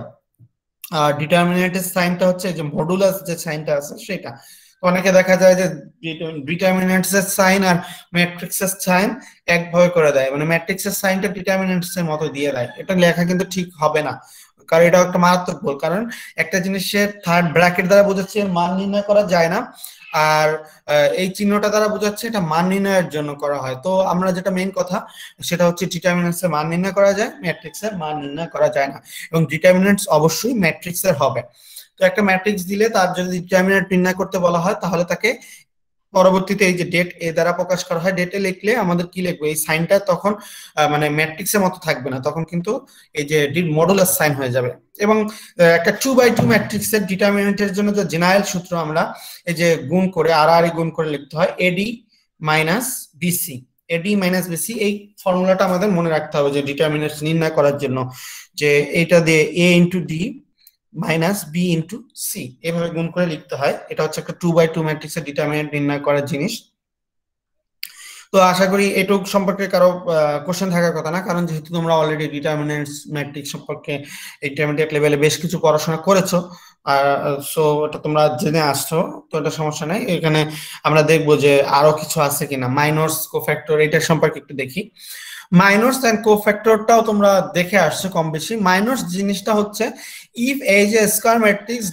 আর ডিটারমিনেন্টের সাইনটা হচ্ছে যে মডুলাস যে সাইনটা আছে সেটা অনেকে দেখা যায় যে ডিটারমিনেন্টস এর সাইন আর ম্যাট্রিক্স এর সাইন একভাবে করে দেয়। মানে ম্যাট্রিক্স এর সাইনটা ডিটারমিনেন্টস এর মতো দিয়ে দেয়। এটা লেখা কিন্তু ঠিক হবে না। কারণ এটা একটা মারাত্মক ভুল। কারণ একটা জিনিসের থার্ড ব্র্যাকেট দ্বারা বোঝাচ্ছে মান নির্ণয় করা যায় না। আর এই চিহ্নটা দ্বারা বোঝাচ্ছে এটা মান নির্ণয়ের জন্য করা হয়। তো আমরা যেটা মেইন কথা, সেটা হচ্ছে ডিটারমিনেন্টস এর মান নির্ণয় করা যায় ম্যাট্রিক্স এর মান নির্ণয় করা যায় না। এবং ডিটারমিনেন্টস অবশ্যই ম্যাট্রিক্স এর হবে। তো একটা ম্যাট্রিক্স দিলে তার যদি ডিটারমিনেন্ট নির্ণয় করতে বলা হয়, তাহলে তাকে পরবর্তীতে এই যে ডেট এ দ্বারা প্রকাশ করা হয় ডেটে লিখলে আমাদের কি লিখব? এই সাইনটা তখন মানে ম্যাট্রিক্সের মতো থাকবে না, তখন কিন্তু এই যে মডুলার সাইন হয়ে যাবে। এবং একটা টু বাই টু ম্যাট্রিক্সের ডিটারমিনেন্টের জন্য যে জেনারেল সূত্র আমরা এই যে গুণ করে আর আর গুণ করে লিখতে হয় AD minus BC AD minus BC এই ফর্মুলাটা আমাদের মনে রাখতে হবে যে ডিটারমিনেন্ট নির্ণয় করার জন্য, যে এইটা দিয়ে A into D minus B into C এভাবে গুণ করে লিখতে হয়। এটা হচ্ছে একটা টু বাই টু ম্যাট্রিক্সের ডিটারমিনেন্ট নির্ণয় করার জিনিস। তো আশা করি এটুক সম্পর্কে কারও কোশ্চেন থাকার কথা না, কারণ যেহেতু তোমরা অলরেডি ডিটারমিনেন্টস ম্যাট্রিক্স সম্পর্কে ইন্টারমিডিয়েট লেভেলে বেশ কিছু পড়াশোনা করেছ, আর সো এটা তোমরা জেনে আসছো, তো এটা সমস্যা নাই। এখানে আমরা দেখব যে আরও কিছু আছে কিনা। মাইনরস কোফ্যাক্টর এটা সম্পর্কে একটু দেখি। মাইনরস অ্যান্ড কোফ্যাক্টরটাও তোমরা দেখে আসছো কম বেশি মাইনরস জিনিসটা হচ্ছে a square matrix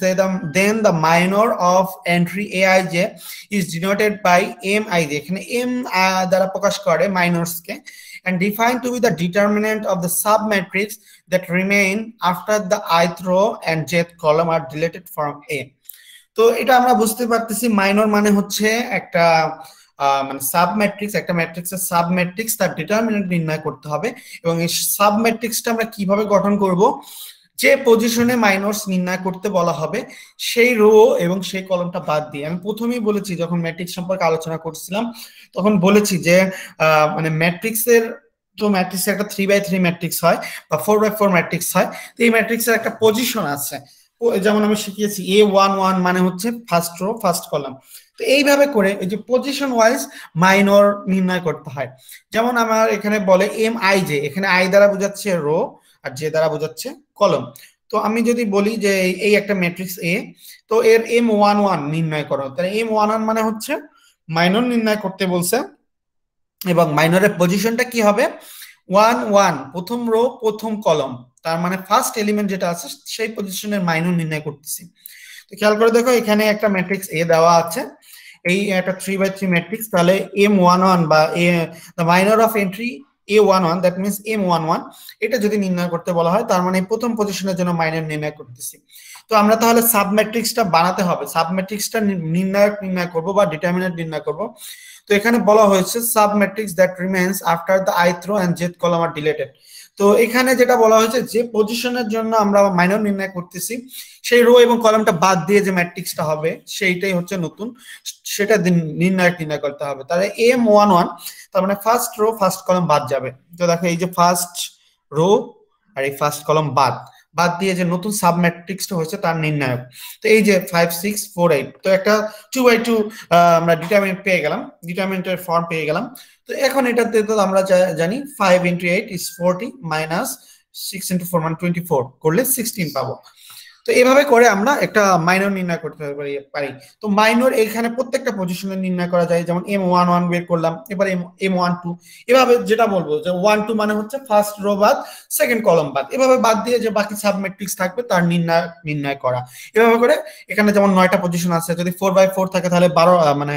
then the minor of entry a i j is denoted by M i j এখানে এম দ্বারা প্রকাশ করে মাইনরসকে and defined to be the determinant of the submatrix that remain after the ith row and jth column are deleted from A. তো এটা আমরা বুঝতে পারতেছি minor মানে হচ্ছে একটা মানে সাব ম্যাট্রিক্স একটা ম্যাট্রিক্সের সাব ম্যাট্রিক্স তার ডিটারমিনেন্ট নির্ণয় করতে হবে, এবং এই সাব ম্যাট্রিক্সটা আমরা কীভাবে গঠন করব যে পজিশনে মাইনরস নির্ণয় করতে বলা হবে, সেই রো এবং সেই কলমটা বাদ দিয়ে। আমি প্রথমেই বলেছি, যখন ম্যাট্রিক্স সম্পর্কে আলোচনা করছিলাম, তখন বলেছি যে মানে ম্যাট্রিক্সের তো ম্যাট্রিক্সের একটা থ্রি বাই থ্রি ম্যাট্রিক্স হয় বা ফোর বাই ফোর ম্যাট্রিক্স হয়। তো এই ম্যাট্রিক্সের একটা পজিশন আছে। যেমন আমি শিখিয়েছি এ ওয়ান ওয়ান মানে হচ্ছে ফার্স্ট রো ফার্স্ট কলাম তো এইভাবে করে এই যে পজিশন ওয়াইজ মাইনর নির্ণয় করতে হয়। যেমন আমার এখানে বলে এম আই জে এখানে আই দ্বারা বোঝাচ্ছে রো আর জে দ্বারা বোঝাচ্ছে কলম। তো আমি যদি বলি যে এই একটা ম্যাট্রিক্স এ তো এর এম ওয়ান ওয়ান নির্ণয় করো। তাহলে এম ওয়ান ওয়ান মানে হচ্ছে মাইনর নির্ণয় করতে বলছে এবং মাইনরের পজিশনটা কি হবে? ওয়ান ওয়ান প্রথম রো প্রথম কলম। তার মানে ফার্স্ট এলিমেন্ট যেটা আছে, সেই পজিশনের মাইনর নির্ণয় করতেছি। তো খেয়াল করে দেখো, এখানে একটা ম্যাট্রিক্স এ দেওয়া আছে। এই একটা থ্রি বাই থ্রি ম্যাট্রিক্স তাহলে এম ওয়ান ওয়ান বা a minor of entry A one one that means M one one এটা যদি নির্ণয় করতে বলা হয়, তার মানে প্রথম পজিশনের জন্য মাইনর নির্ণয় করতেছি। তো আমরা তাহলে সাব ম্যাট্রিক্সটা বানাতে হবে। সাব ম্যাট্রিক্সটা নির্ণায়ক নির্ণয় করব বা ডিটারমিনেন্ট নির্ণয় করব। তো এখানে বলা হয়েছে submatrix that remains after the I throw and jth column are deleted তো এখানে যেটা বলা হয়েছে যে পজিশনের জন্য আমরা মাইনর নির্ণয় করতেছি। সেই রো এবং কলামটা বাদ দিয়ে যে ম্যাট্রিক্সটা হবে, সেইটাই হচ্ছে নতুন। সেটা নির্ণয় নির্ণয় করতে হবে। তাহলে এম ওয়ান ওয়ান তার মানে ফার্স্ট রো ফার্স্ট কলম বাদ যাবে। তো দেখো এই যে ফার্স্ট রো আর এই ফার্স্ট কলম বাদ। বাদ দিয়ে যে নতুন সাব ম্যাট্রিক্সটা হয়েছে তার নির্ণায়ক। তো এই যে ফাইভ সিক্স ফোর এইট তো একটা টু বাই টু আমরা ডিটারমিনেন্ট পেয়ে গেলাম ডিটারমিনেন্টের ফর্ম পেয়ে গেলাম। তো এখন এটাতে তো আমরা জানি five into eight is forty minus six into four মানে টোয়েন্টি ফোর করলে সিক্সটিন পাবো। তো এভাবে করে আমরা একটা মাইনর নির্ণয় করতে পারি তো মাইনর এখানে প্রত্যেকটা পজিশনে নির্ণয় করা যায়, যেমন এম ওয়ান ওয়ান বের করলাম, এবার এম এম ওয়ান টু এভাবে যেটা বলব যে ওয়ান টু মানে হচ্ছে ফার্স্ট রো বাদ সেকেন্ড কলম বাদ। এভাবে বাদ দিয়ে যে বাকি সাব ম্যাট্রিক্স থাকবে, তার নির্ণয় নির্ণয় করা। এভাবে করে এখানে যেমন নয়টা পজিশন আছে, যদি ফোর বাই ফোর থাকে তাহলে বারো মানে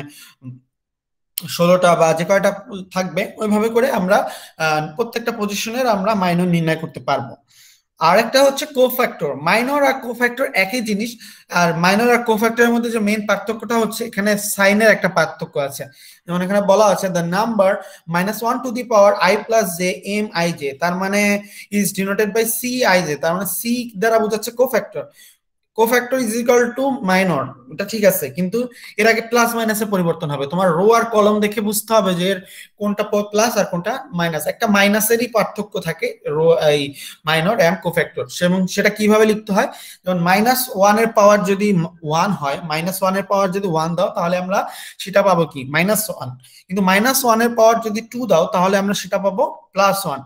ষোলোটা বা যে কয়টা থাকবে, ওইভাবে করে আমরা প্রত্যেকটা পজিশনের আমরা মাইনর নির্ণয় করতে পারব। আর একটা হচ্ছে কোফ্যাক্টর মাইনর আর কোফ্যাক্টর একই জিনিস, আর মাইনর আর কোফ্যাক্টরের মধ্যে যে মেইন পার্থক্যটা হচ্ছে, এখানে সাইনের একটা পার্থক্য আছে। যেমন এখানে বলা আছে the number minus one to the power I plus J M I J তার মানে is denoted by C I J তার মানে সি দ্বারা বোঝাচ্ছে cofactor cofactor is equal to minor এটা ঠিক আছে, কিন্তু এর আগে প্লাস মাইনাসে পরিবর্তন হবে। তোমার রো আর কলম দেখে বুঝতে হবে যে এর কোনটা প্লাস আর কোনটা মাইনাস একটা মাইনাসেরই পার্থক্য থাকে রো এই মাইনর অ্যান্ড কোফ্যাক্টর এবং সেটা কীভাবে লিখতে হয়? যেমন মাইনাস ওয়ানের পাওয়ার যদি ওয়ান হয় মাইনাস ওয়ানের পাওয়ার যদি ওয়ান দাও, তাহলে আমরা সেটা পাবো কি? মাইনাস ওয়ান কিন্তু মাইনাস ওয়ানের পাওয়ার যদি টু দাও, তাহলে আমরা সেটা পাবো প্লাস ওয়ান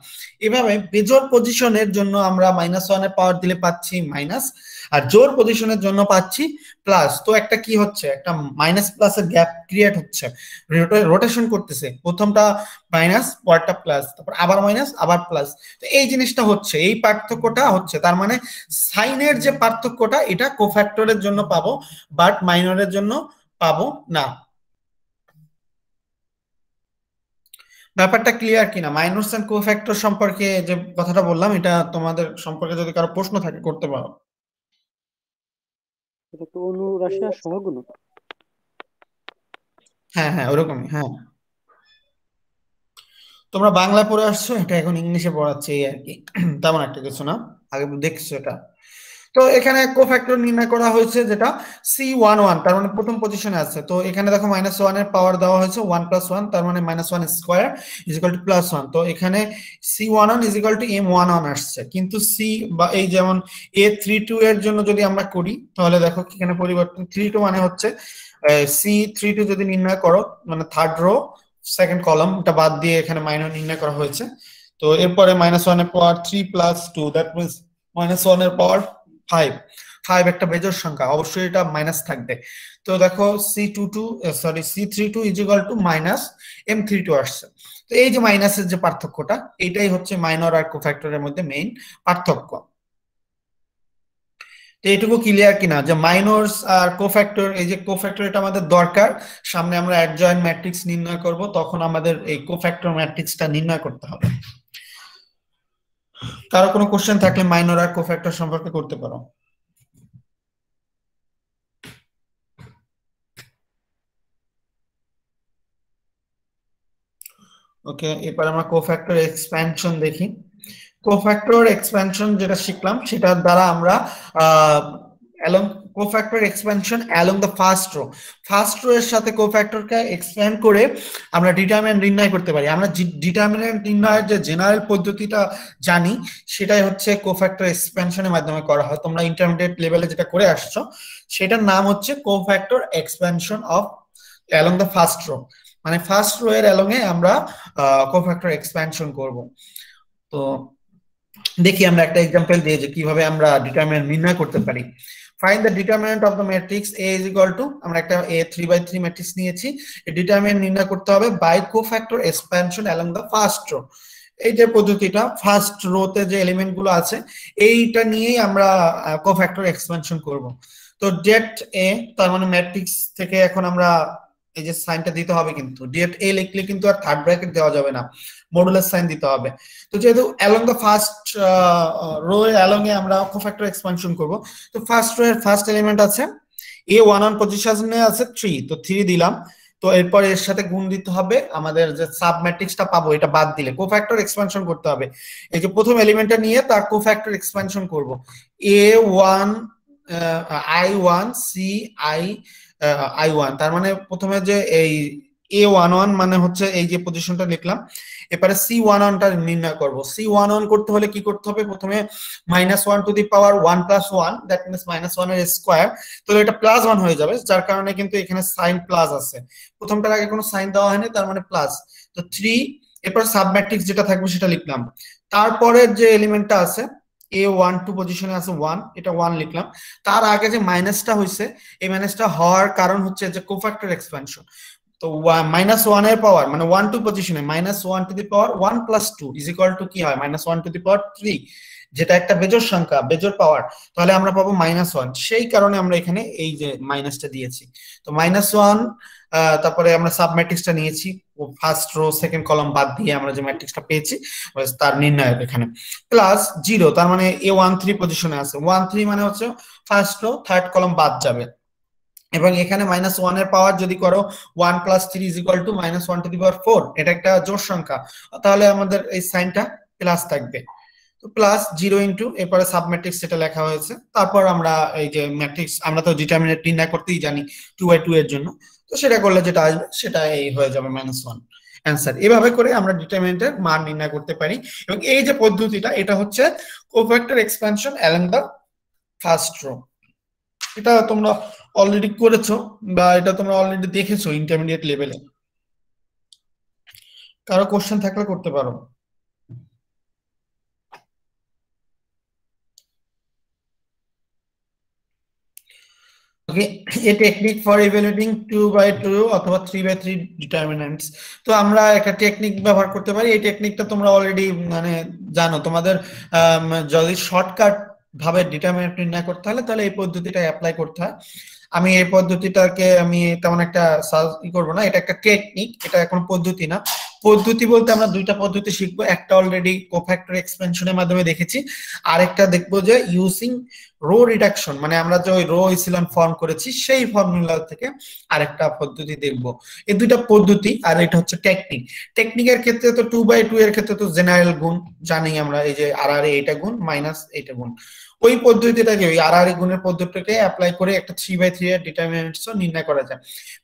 এভাবে বেজোর পজিশনের জন্য আমরা মাইনাস ওয়ানের পাওয়ার দিলে পাচ্ছি মাইনাস আর জোর পজিশনের জন্য পাচ্ছি প্লাস তো একটা কি হচ্ছে? একটা মাইনাস প্লাস এর গ্যাপ ক্রিয়েট হচ্ছে। রোটেশন করতেছে। প্রথমটা মাইনাস পরটা প্লাস তারপর আবার মাইনাস আবার প্লাস তো এই জিনিসটা হচ্ছে, এই পার্থক্যটা হচ্ছে, তার মানে সাইনের যে পার্থক্যটা, এটা কোফ্যাক্টরের জন্য পাবো বাট মাইনরের জন্য পাবো না। ব্যাপারটা ক্লিয়ার কিনা? মাইনস এন্ড কোফ্যাক্টর সম্পর্কে যে কথাটা বললাম, এটা তোমাদের সম্পর্কে যদি কারও প্রশ্ন থাকে, করতে পারো। এটা তো অনুরাশি আর সহগুণক হ্যাঁ হ্যাঁ ওরকমই হ্যাঁ। তোমরা বাংলা পড়ে আসছো, এটা এখন ইংলিশে পড়াচ্ছে এই আর কি। (clears throat) তেমন একটা কিছু না, আগে দেখছ এটা। তো এখানে কোফ্যাক্টর নির্ণয় করা হয়েছে যেটা সি ওয়ান ওয়ান তার মানে প্রথম পজিশনে আছে। তো এখানে দেখো মাইনাস ওয়ানের পাওয়ার দেওয়া হয়েছে ওয়ান প্লাস ওয়ান তার মানে minus one square is equal to plus one তো এখানে C one one is equal to M one one আসছে। কিন্তু সি বা এই যেমন এ থ্রি টু এর জন্য যদি আমরা করি, তাহলে দেখো এখানে পরিবর্তন থ্রি টু মানে হচ্ছে সি থ্রি টু যদি নির্ণয় করো মানে থার্ড রো সেকেন্ড কলাম এটা বাদ দিয়ে এখানে মাইনর নির্ণয় করা হয়েছে। তো এরপরে মাইনাস ওয়ানের power three plus two that means minus ওয়ানের পাওয়ার ফাইভ ফাইভ একটা বেজোর সংখ্যা, অবশ্যই এটা মাইনাস থাকবে। তো দেখো C two two sorry C three two is equal to minus M three two আসছে। তো এই যে মাইনাসের যে পার্থক্যটা, এটাই হচ্ছে মাইনর আর কোফ্যাক্টরের মধ্যে মেইন পার্থক্য। তো এইটুকু ক্লিয়ার কিনা? যে মাইনরস আর কোফ্যাক্টর এই যে কোফ্যাক্টর এটা আমাদের দরকার, সামনে আমরা অ্যাডজয়েন্ট ম্যাট্রিক্স নির্ণয় করব, তখন আমাদের এই কোফ্যাক্টর ম্যাট্রিক্সটা নির্ণয় করতে হবে। কারও কোনো কোশ্চেন থাকলে মাইনর আর কোফ্যাক্টর সম্পর্কে করতে পারো। ওকে এবার আমরা কোফ্যাক্টর এক্সপ্যানশন দেখি। কোফ্যাক্টর এক্সপ্যানশন যেটা শিখলাম, সেটার দ্বারা আমরা along cofactor expansion along the first row first row এর সাথে কোফ্যাক্টরকে এক্সপ্যান্ড করে আমরা ডিটারমিনেন্ট নির্ণয় করতে পারি। আমরা ডিটারমিনেন্ট নির্ণয়ের যে জেনারেল পদ্ধতিটা জানি, সেটাই হচ্ছে কোফ্যাক্টর এক্সপ্যানশনের মাধ্যমে করা হয়। তোমরা ইন্টারমিডিয়েট লেভেলে যেটা করে আসছো, সেটার নাম হচ্ছে cofactor expansion of along the first row মানে ফার্স্ট রো এর অ্যালং এ আমরা কোফ্যাক্টর এক্সপ্যানশন করব। তো দেখি আমরা একটা এক্সাম্পল দিয়ে যে কীভাবে আমরা ডিটারমিনেন্ট নির্ণয় করতে পারি। Find the determinant of the matrix A is equal to আমরা একটা a three by three matrix নিয়েছি, এই ডিটারমিনেন্ট নির্ণয় করতে হবে by cofactor expansion along the first row এই যে পদ্ধতিটা ফার্স্ট রোতে যে এলিমেন্টগুলো আছে, এইটা নিয়েই আমরা কোফ্যাক্টর এক্সপ্যানশন করব। তো ডেট এ তার মানে ম্যাট্রিক্স থেকে এখন আমরা এই যে সাইনটা দিতে হবে কিন্তু। ডেট এ লিখলে কিন্তু আর থার্ড ব্র্যাকেট দেওয়া যাবে না। মডুলার সাইন দিতে হবে। তো যেহেতু along the first row along এ আমরা কোফ্যাক্টর এক্সপানশন করব, তো ফার্স্ট রো এর ফার্স্ট এলিমেন্ট আছে এ ওয়ান অন পজিশনে আছে থ্রি তো থ্রি দিলাম। তো এরপর এর সাথে গুণ দিতে হবে, আমাদের যে সাব ম্যাট্রিক্সটা পাবো, এটা বাদ দিলে। কোফ্যাক্টর এক্সপানশন করতে হবে। এই যে প্রথম এলিমেন্টটা নিয়ে তার কোফ্যাক্টর এক্সপানশন করব। A one I one C I I one তার মানে প্রথমে যে এই এ ওয়ান ওয়ান মানে হচ্ছে এই যে পজিশনটা লিখলাম। এবারে সি ওয়ান ওয়ানটা নির্ণয় করব। সি ওয়ান ওয়ান করতে হলে কি করতে হবে? প্রথমে minus one to the power one plus one that means minus ওয়ানের স্কোয়ার তো এটা প্লাস ওয়ান হয়ে যাবে, যার কারণে কিন্তু এখানে সাইন প্লাস আছে। প্রথমটার আগে কোনো সাইন দেওয়া হয়নি, তার মানে প্লাস তো থ্রি এরপর সাবম্যাট্রিক্স যেটা থাকবে সেটা লিখলাম। তারপরের যে এলিমেন্টটা আছে এ ওয়ান টু পজিশনে আছে ওয়ান এটা ওয়ান লিখলাম। তার আগে যে মাইনাসটা হয়েছে এই মাইনাসটা হওয়ার কারণ হচ্ছে যে কোফ্যাক্টর এক্সপ্যানশন তো মাইনাস ওয়ানের পাওয়ার মানে ওয়ান টু পজিশনে minus one to the power one plus two is equal to কি হয়? Minus one to the power three যেটা একটা বেজোর সংখ্যা বেজোর পাওয়ার তাহলে আমরা পাবো মাইনাস ওয়ান সেই কারণে আমরা এখানে এই যে মাইনাসটা দিয়েছি। তো মাইনাস ওয়ান তারপরে আমরা সাব ম্যাট্রিক্সটা নিয়েছি। ফার্স্ট রো সেকেন্ড কলম বাদ দিয়ে আমরা যে ম্যাট্রিক্সটা পেয়েছি তার নির্ণায়ক এখানে। প্লাস জিরো তার মানে এ ওয়ান থ্রি পজিশনে আছে। ওয়ান থ্রি মানে হচ্ছে ফার্স্ট রো থার্ড কলম বাদ যাবে। এবং এখানে মাইনাস ওয়ানের পাওয়ার যদি করো one plus three is equal to minus one to the power four এটা একটা জোর সংখ্যা। তাহলে আমাদের এই সাইনটা প্লাস থাকবে। প্লাস জিরো ইন্টু এরপরে সাবম্যাট্রিক্স যেটা লেখা হয়েছে। তারপর আমরা এই যে ম্যাট্রিক্স আমরা তো ডিটারমিনেট নির্ণয় করতেই জানি টু বাই টু এর জন্য। তো সেটা করলে যেটা আসবে, সেটা এই হয়ে যাবে মাইনাস ওয়ান অ্যান্সার এভাবে করে আমরা ডিটারমিনেন্টের মান নির্ণয় করতে পারি। এবং এই যে পদ্ধতিটা, এটা হচ্ছে cofactor expansion along the first row এটা তোমরা অলরেডি করেছ বা এটা তোমরা অলরেডি দেখেছ ইন্টারমিডিয়েট লেভেলে কারও কোশ্চেন থাকলে করতে পারো। Okay a technique for evaluating two by two অথবা থ্রি বাই থ্রি ডিটারমিনেন্টস তো আমরা একটা টেকনিক ব্যবহার করতে পারি। এই টেকনিকটা তোমরা অলরেডি মানে জানো। তোমাদের যদি শর্টকাট ভাবে ডিটারমিনেন্ট নির্ণয় করতে হলে তাহলে এই পদ্ধতিটা অ্যাপ্লাই করতে হয়। আমি এই পদ্ধতিটাকে আমি তেমন একটা ই করব না, এটা একটা টেকনিক এটা এখন পদ্ধতি না। পদ্ধতি বলতে আমরা দুইটা পদ্ধতি শিখব, একটা অলরেডি কোফ্যাক্টর এক্সপেনশনের মাধ্যমে দেখেছি, আরেকটা দেখব যে ইউজিং রো রিডাকশন মানে আমরা যে ওই রো ইসিলন ফর্ম করেছি, সেই ফর্মুলা থেকে আরেকটা পদ্ধতি দেখব। এই দুইটা পদ্ধতি আর এটা হচ্ছে টেকনিক টেকনিকের ক্ষেত্রে তো টু বাই টু এর ক্ষেত্রে তো জেনারেল গুণ জানি আমরা এই যে আর আর এইটা গুণ মাইনাস এইটা গুণ। ওই পদ্ধতিটাকে ওই আর আর গুণের পদ্ধতিটাকে অ্যাপ্লাই করে একটা থ্রি বাই থ্রি এর ডিটারমিনেন্টস নির্ণয় করা যায়।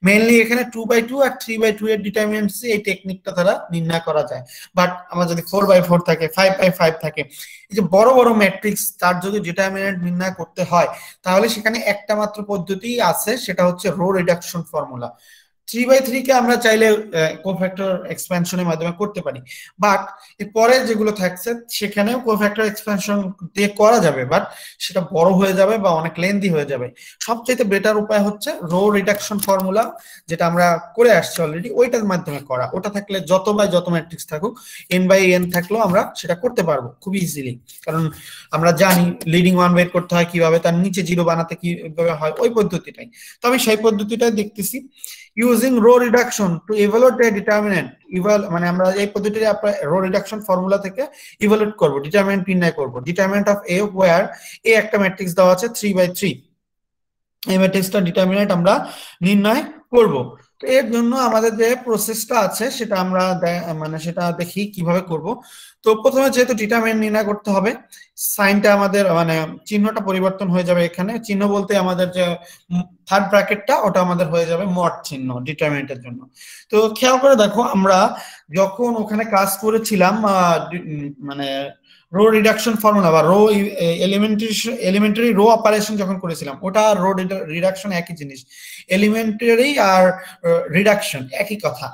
মেনলি এখানে টু বাই টু আর থ্রি বাই টু এর ডিটারমিনেন্টস এই টেকনিকটা দ্বারা নির্ণয় করা যায়। বাট আমার যদি ফোর বাই ফোর থাকে ফাইভ বাই ফাইভ থাকে এই যে বড় বড় ম্যাট্রিক্স তার যদি ডিটারমিনেন্ট নির্ণয় করতে হয়, তাহলে সেখানে একটা মাত্র পদ্ধতি আছে, সেটা হচ্ছে row reduction formula three by three কে আমরা চাইলে কোফ্যাক্টর এক্সপেনশনের মাধ্যমে করতে পারি। বাট এরপরে যেগুলো থাকছে, সেখানেও কোফ্যাক্টর এক্সপেনশন দিয়ে করা যাবে বাট সেটা বড় হয়ে যাবে বা অনেক লেন্দি হয়ে যাবে। সবচেয়ে বেটার উপায় হচ্ছে রো রিডাকশন ফর্মুলা যেটা আমরা করে আসছি অলরেডি ওইটার মাধ্যমে করা। ওটা থাকলে যত বাই যত ম্যাট্রিক্স থাকুক এন বাই এন থাকলেও আমরা সেটা করতে পারব খুব ইজিলি কারণ আমরা জানি লিডিং ওয়ান বের করতে হয় কীভাবে, তার নিচে জিরো বানাতে কীভাবে হয়, ওই পদ্ধতিটাই। তো আমি সেই পদ্ধতিটাই দেখতেছি। Using row reduction to evaluate a determinant eval মানে আমরা এই পদ্ধতিতে আপনার রো রিডাকশন ফর্মুলা থেকে ইভালুয়েট করব ডিটারমিনেন্ট নির্ণয় করব। Determinant of a where a একটা ম্যাট্রিক্স দেওয়া আছে থ্রি বাই থ্রি এই ম্যাট্রিক্সটা ডিটারমিনেন্ট আমরা নির্ণয় করব। এর জন্য আমাদের যে প্রসেসটা আছে, সেটা আমরা মানে সেটা দেখি কীভাবে করব। তো প্রথমে যেহেতু ডিটারমিনেন্ট নির্ণয় করতে হবে, সাইনটা আমাদের মানে চিহ্নটা পরিবর্তন হয়ে যাবে এখানে। চিহ্ন বলতে আমাদের যে থার্ড ব্র্যাকেটটা ওটা আমাদের হয়ে যাবে মড চিহ্ন ডিটারমিনেন্টের জন্য। তো খেয়াল করে দেখো, আমরা যখন ওখানে কাজ করেছিলাম মানে রো রিডাকশন ফর্মুলা বা row elementary elementary row operation যখন করেছিলাম, ওটা রো রিডাকশন একই জিনিস। এলিমেন্টারি আর রিডাকশন একই কথা।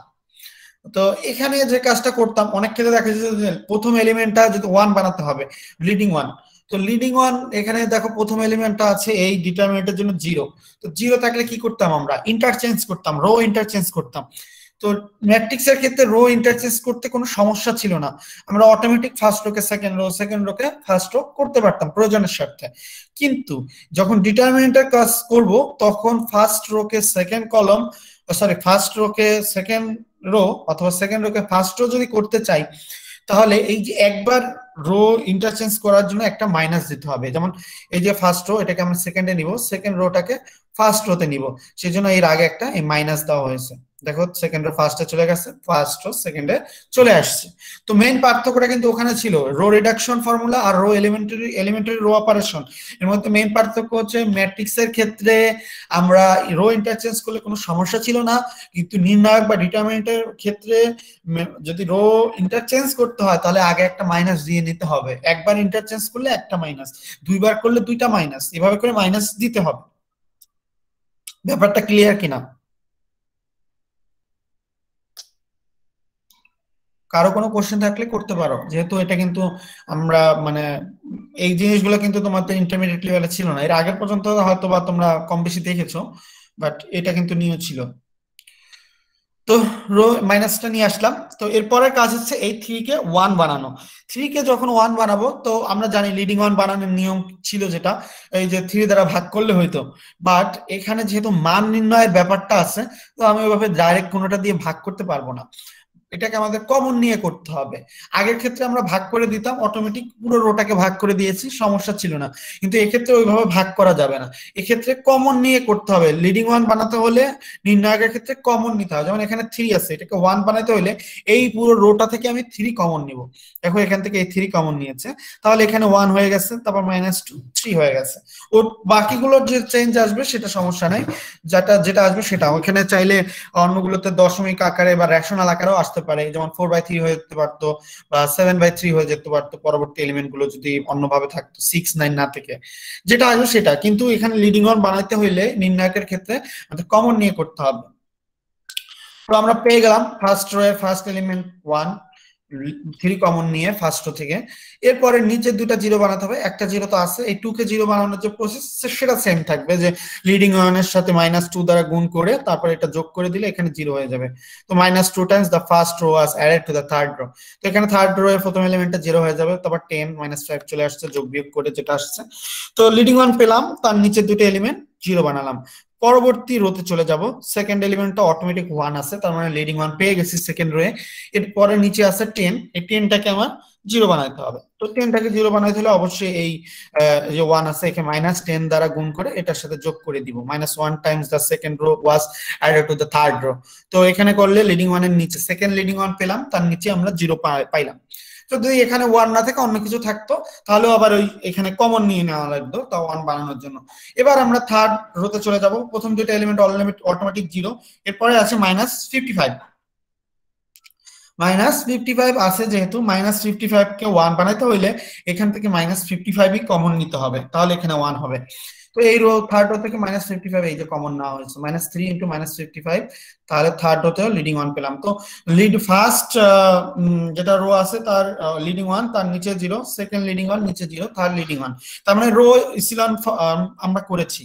তো এখানে যে কাজটা করতাম, অনেক ক্ষেত্রে দেখা যাচ্ছে প্রথম এলিমেন্টটা যদি ওয়ান বানাতে হবে লিডিং ওয়ান তো লিডিং ওয়ান এখানে দেখো প্রথম এলিমেন্টটা আছে এই ডিটারমিনেন্টের জন্য জিরো তো জিরো থাকলে কি করতাম আমরা? ইন্টারচেঞ্জ করতাম রো ইন্টারচেঞ্জ করতাম। তো ম্যাট্রিক্স এর ক্ষেত্রে রো ইন্টারচেঞ্জ করতে কোনো সমস্যা ছিল না। আমরা অটোমেটিক ফার্স্ট রোকে সেকেন্ড রো সেকেন্ড রোকে ফার্স্ট রো করতে পারতাম প্রয়োজনের স্বার্থে। কিন্তু যখন ডিটারমিনেন্টের কাজ করব, তখন ফার্স্ট রোকে সেকেন্ড কলম সরি ফার্স্ট রোকে সেকেন্ড রো অথবা সেকেন্ড রোকে ফার্স্ট রো যদি করতে চাই, তাহলে এই যে একবার রো ইন্টারচেঞ্জ করার জন্য একটা মাইনাস দিতে হবে। যেমন এই যে ফার্স্ট রো এটাকে আমরা সেকেন্ডে নিব সেকেন্ড রোটাকে ফার্স্ট রোতে নিব। সেই জন্য এর আগে একটা এই মাইনাস দেওয়া হয়েছে। দেখো সেকেন্ড ফার্স্টে চলে গেছে ফার্স্ট রো সেকেন্ডে চলে আসছে। তো মেইন পার্থক্যটা কিন্তু ওখানে ছিল রো রিডাকশন ফর্মুলা আর row elementary elementary row operation এর মধ্যে মেইন পার্থক্য হচ্ছে ম্যাট্রিক্স এর ক্ষেত্রে আমরা রো ইন্টারচেঞ্জ করলে কোনো সমস্যা ছিল না, কিন্তু নির্ণায়ক বা ডিটারমিনেন্টের ক্ষেত্রে যদি রো ইন্টারচেঞ্জ করতে হয়, তাহলে আগে একটা মাইনাস দিয়ে নিতে হবে। একবার ইন্টারচেঞ্জ করলে একটা মাইনাস দুইবার করলে দুইটা মাইনাস এভাবে করে মাইনাস দিতে হবে। ব্যাপারটা ক্লিয়ার কিনা? কারও কোনো কোশ্চেন থাকলে করতে পারো। যেহেতু এটা কিন্তু আমরা মানে এই জিনিসগুলো কিন্তু তোমাদের ইন্টারমিডিয়েট লেভেলে ছিল না। এর আগে পর্যন্ত হয়তো বা তোমরা কম বেশি দেখেছ বাট এটা কিন্তু নিয়ে ছিল। তো রো মাইনাসটা নিয়ে আসলাম। তো এরপরের কাজ হচ্ছে এই থ্রি কে ওয়ান বানানো। থ্রি কে যখন ওয়ান বানাবো, তো আমরা জানি লিডিং ওয়ান বানানোর নিয়ম ছিল যেটা, এই যে থ্রি দ্বারা ভাগ করলে হইতো বাট এখানে যেহেতু মান নির্ণয়ের ব্যাপারটা আছে, তো আমি ওইভাবে ডাইরেক্ট কোনোটা দিয়ে ভাগ করতে পারব না। এটাকে আমাদের কমন নিয়ে করতে হবে। আগের ক্ষেত্রে আমরা ভাগ করে দিতাম অটোমেটিক পুরো রোটাকে ভাগ করে দিয়েছি, সমস্যা ছিল না। কিন্তু এক্ষেত্রে ওইভাবে ভাগ করা যাবে না। এক্ষেত্রে কমন নিয়ে করতে হবে। লিডিং ওয়ান বানাতে হলে নির্ণায়কের ক্ষেত্রে কমন নিতে হবে। যেমন এখানে থ্রি আছে, এটাকে ওয়ান বানাতে হলে এই পুরো রোটা থেকে আমি থ্রি কমন নিব। দেখো এখান থেকে এই থ্রি কমন নিয়েছে। তাহলে এখানে ওয়ান হয়ে গেছে, তারপর মাইনাস টু থ্রি হয়ে গেছে। ও বাকিগুলোর যে চেঞ্জ আসবে, সেটা সমস্যা নাই। যেটা যেটা আসবে সেটা। ওখানে চাইলে অন্যগুলোতে দশমিক আকারে বা রেশনাল আকারেও আসতে পারে। যেমন ফোর বাই থ্রি হয়ে যেতে পারতো বা সেভেন বাই থ্রি হয়ে যেতে পারতো পরবর্তী এলিমেন্টগুলো যদি অন্যভাবে থাকতো সিক্স নাইন না থেকে। যেটা আসবে সেটা। কিন্তু এখানে লিডিং অন বানাইতে হইলে নির্ণায়কের ক্ষেত্রে আমাদের কমন নিয়ে করতে হবে। তো আমরা পেয়ে গেলাম first row first element one three common নিয়ে ফার্স্ট থেকে। এরপরে নিচে দুটা জিরো বানাতে হবে। একটা জিরো তো আছে। এই টু কে জিরো বানানোর যে প্রসেস সেটা সেম থাকবে যে লিডিং ওয়ানের সাথে মাইনাস টু দ্বারা গুণ করে তারপর এটা যোগ করে দিলে এখানে জিরো হয়ে যাবে। তো minus two times the first row as added to the third row তো এখানে থার্ড রো এর প্রথম এলিমেন্টটা জিরো হয়ে যাবে। তারপর টেন মাইনাস ফাইভ চলে আসছে, যোগ বিয়োগ করে যেটা আসছে। তো লিডিং ওয়ান পেলাম, তার নিচে দুটো এলিমেন্ট জিরো বানালাম। পরবর্তী রোতে চলে যাব। সেকেন্ড এলিমেন্টটা অটোমেটিক ওয়ান আছে, তার মানে লিডিং ওয়ান পেয়ে গেছি সেকেন্ড রোয়ে এরপরে নিচে আছে টেন এই টেনটাকে আমার জিরো বানাইতে হবে। তো টেনটাকে জিরো বানাইতে হলে অবশ্যই এই যে ওয়ান আছে, একে মাইনাস টেন দ্বারা গুণ করে এটার সাথে যোগ করে দিব। Minus one times the second row was added to the third row তো এখানে করলে লিডিং ওয়ানের নিচে সেকেন্ড লিডিং ওয়ান পেলাম, তার নিচে আমরা জিরো পাইলাম। যদি এখানে ওয়ান না থেকে অন্য কিছু থাকতো, তাহলেও আবার ওই এখানে কমন নিয়ে নেওয়া লাগতো, তা ওয়ান বানানোর জন্য। এবার আমরা থার্ড রোতে চলে যাব। প্রথম দুটো এলিমেন্ট অটোমেটিক জিরো এরপরে আছে minus fifty five minus fifty five আছে যেহেতু মাইনাস ফিফটি ফাইভ কে ওয়ান বানাইতে হইলে এখান থেকে মাইনাস ফিফটি ফাইভই কমন নিতে হবে, তাহলে এখানে ওয়ান হবে। তো এই রো থার্ড রো থেকে মাইনাস ফিফটি ফাইভ এই যে কমন নেওয়া হয়েছে minus three into minus fifty five তাহলে থার্ড রোতেও লিডিং ওয়ান পেলাম। তো লিড ফার্স্ট যেটা রো আছে তার লিডিং ওয়ান তার নিচে জিরো সেকেন্ড লিডিং ওয়ান নিচে জিরো থার্ড লিডিং ওয়ান তার মানে রো ইসিলন আমরা করেছি।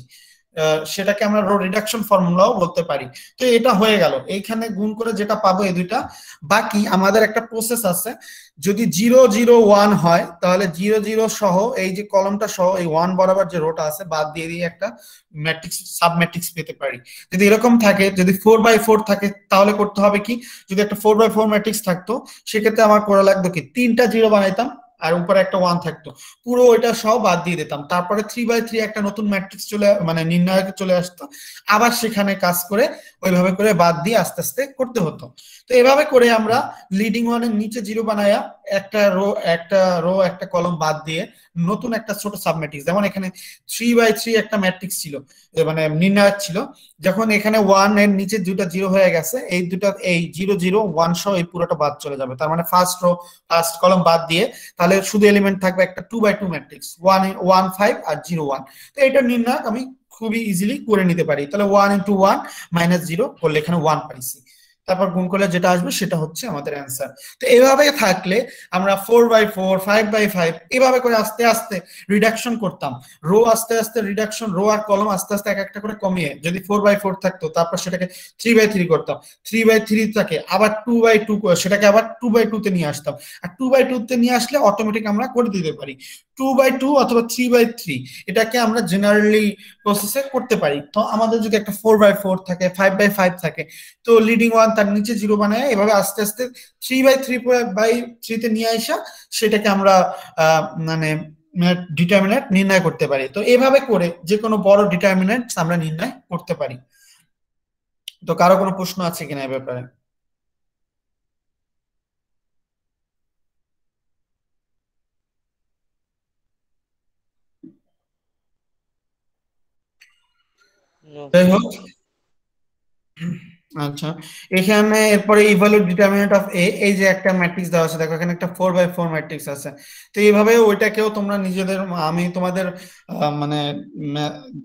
সেটাকে আমরা রো রিডাকশন ফর্মুলাও বলতে পারি। তো এটা হয়ে গেল। এইখানে গুণ করে যেটা পাবো এই দুইটা। বাকি আমাদের একটা প্রসেস আছে। যদি জিরো জিরো ওয়ান হয়, তাহলে জিরো জিরো সহ এই যে কলমটা সহ এই ওয়ান বরাবর যে রোটা আছে, বাদ দিয়ে দিয়ে একটা ম্যাট্রিক্স সাব ম্যাট্রিক্স পেতে পারি। যদি এরকম থাকে, যদি ফোর বাই ফোর থাকে, তাহলে করতে হবে কি? যদি একটা ফোর বাই ফোর ম্যাট্রিক্স থাকতো, সেক্ষেত্রে আমার করা লাগতো কি? তিনটা জিরো বানাইতাম। আর উপরে একটা ওয়ান থাকতো। পুরো ওইটা সব বাদ দিয়ে দিতাম। তারপরে থ্রি বাই থ্রি একটা নতুন ম্যাট্রিক্স চলে মানে নির্ণায়ক চলে আসতো। আবার সেখানে কাজ করে ওইভাবে করে বাদ দিয়ে আস্তে আস্তে করতে হতো। তো এভাবে করে আমরা লিডিং ওয়ানের নিচে জিরো বানায়া একটা রো একটা রো একটা কলম বাদ দিয়ে নতুন একটা ছোট সাবম্যাট্রিক্স যেমন এখানে থ্রি বাই থ্রি একটা ম্যাট্রিক্স ছিল মানে নির্ণায়ক ছিল। যখন এখানে ওয়ানের নিচে দুটা জিরো হয়ে গেছে, এই দুটা এই জিরো জিরো ওয়ান সহ এই পুরোটা বাদ চলে যাবে। তার মানে ফার্স্ট রো ফার্স্ট কলম বাদ দিয়ে তাহলে শুধু এলিমেন্ট থাকবে একটা two by two matrix one one five R zero one তো এটা নির্ণায়ক আমি খুবই ইজিলি করে নিতে পারি। তাহলে one into one minus zero করলে এখানে ওয়ান পাইছি। তারপর গুণ করলে যেটা আসবে সেটা হচ্ছে আমাদের অ্যান্সার তো এভাবে থাকলে আমরা four by four five by five এভাবে করে আস্তে আস্তে রিডাকশন করতাম। রো আস্তে আস্তে রিডাকশন রো আর কলম আস্তে আস্তে এক একটা করে কমিয়ে যদি ফোর বাই ফোর থাকতো তারপর সেটাকে থ্রি বাই থ্রি করতাম। থ্রি বাই থ্রি থাকে আবার টু বাই টু সেটাকে আবার টু বাই টু তে নিয়ে আসতাম। আর টু বাই টু তে নিয়ে আসলে অটোমেটিক আমরা করে দিতে পারি। টু বাই টু অথবা থ্রি বাই থ্রি এটাকে আমরা জেনারেলি প্রসেসে করতে পারি। তো আমাদের যদি একটা ফোর বাই ফোর থাকে ফাইভ বাই ফাইভ থাকে, তো লিডিং ওয়ান তার নিচে জিরো বানায়, এভাবে আস্তে আস্তে থ্রি বাই থ্রি বাই থ্রিতে নিয়ে আসা সেটাকে আমরা মানে ডিটারমিনেন্ট নির্ণয় করতে পারি। তো এভাবে করে যে কোনো বড় ডিটারমিনেন্ট আমরা নির্ণয় করতে পারি। তো কারও কোনো প্রশ্ন আছে কিনা এ ব্যাপারে? যাই হোক আচ্ছা এখানে এরপরে ইভালুয়েট ডিটারমিনেন্ট অফ এ এই যে একটা ম্যাট্রিক্স দেওয়া আছে, দেখো এখানে একটা ফোর বাই ফোর ম্যাট্রিক্স আছে। তো এইভাবে ওইটাকেও তোমরা নিজেদের, আমি তোমাদের মানে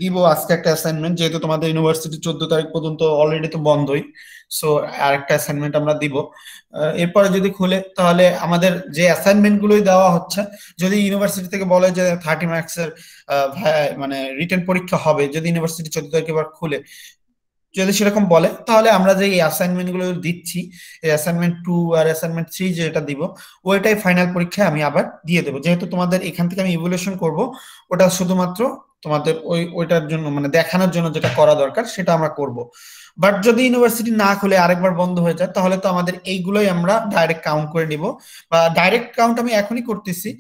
দিব আজকে একটা অ্যাসাইনমেন্ট যেহেতু তোমাদের ইউনিভার্সিটি চোদ্দ তারিখ পর্যন্ত অলরেডি তো বন্ধই সো আরেকটা অ্যাসাইনমেন্ট আমরা দিব। এরপরে যদি খুলে, তাহলে আমাদের যে অ্যাসাইনমেন্ট গুলোই দেওয়া হচ্ছে, যদি ইউনিভার্সিটি থেকে বলে যে থার্টি মার্কসের মানে রিটেন পরীক্ষা হবে, যদি ইউনিভার্সিটি চোদ্দ তারিখ এবার খুলে যদি সেরকম বলে, তাহলে আমরা যে এই অ্যাসাইনমেন্টগুলো দিচ্ছি অ্যাসাইনমেন্ট টু আর অ্যাসাইনমেন্ট থ্রি যেটা দিব, ওইটাই ফাইনাল পরীক্ষায় আমি আবার দিয়ে দেবো। যেহেতু তোমাদের এখান থেকে আমি ইভুলেশন করব, ওটা শুধুমাত্র তোমাদের ওই, ওইটার জন্য মানে দেখানোর জন্য যেটা করা দরকার, সেটা আমরা করব। বাট যদি ইউনিভার্সিটি না খুলে আরেকবার বন্ধ হয়ে যায়, তাহলে তো আমাদের এইগুলোই আমরা ডাইরেক্ট কাউন্ট করে নিব। বা ডাইরেক্ট কাউন্ট আমি এখনই করতেছি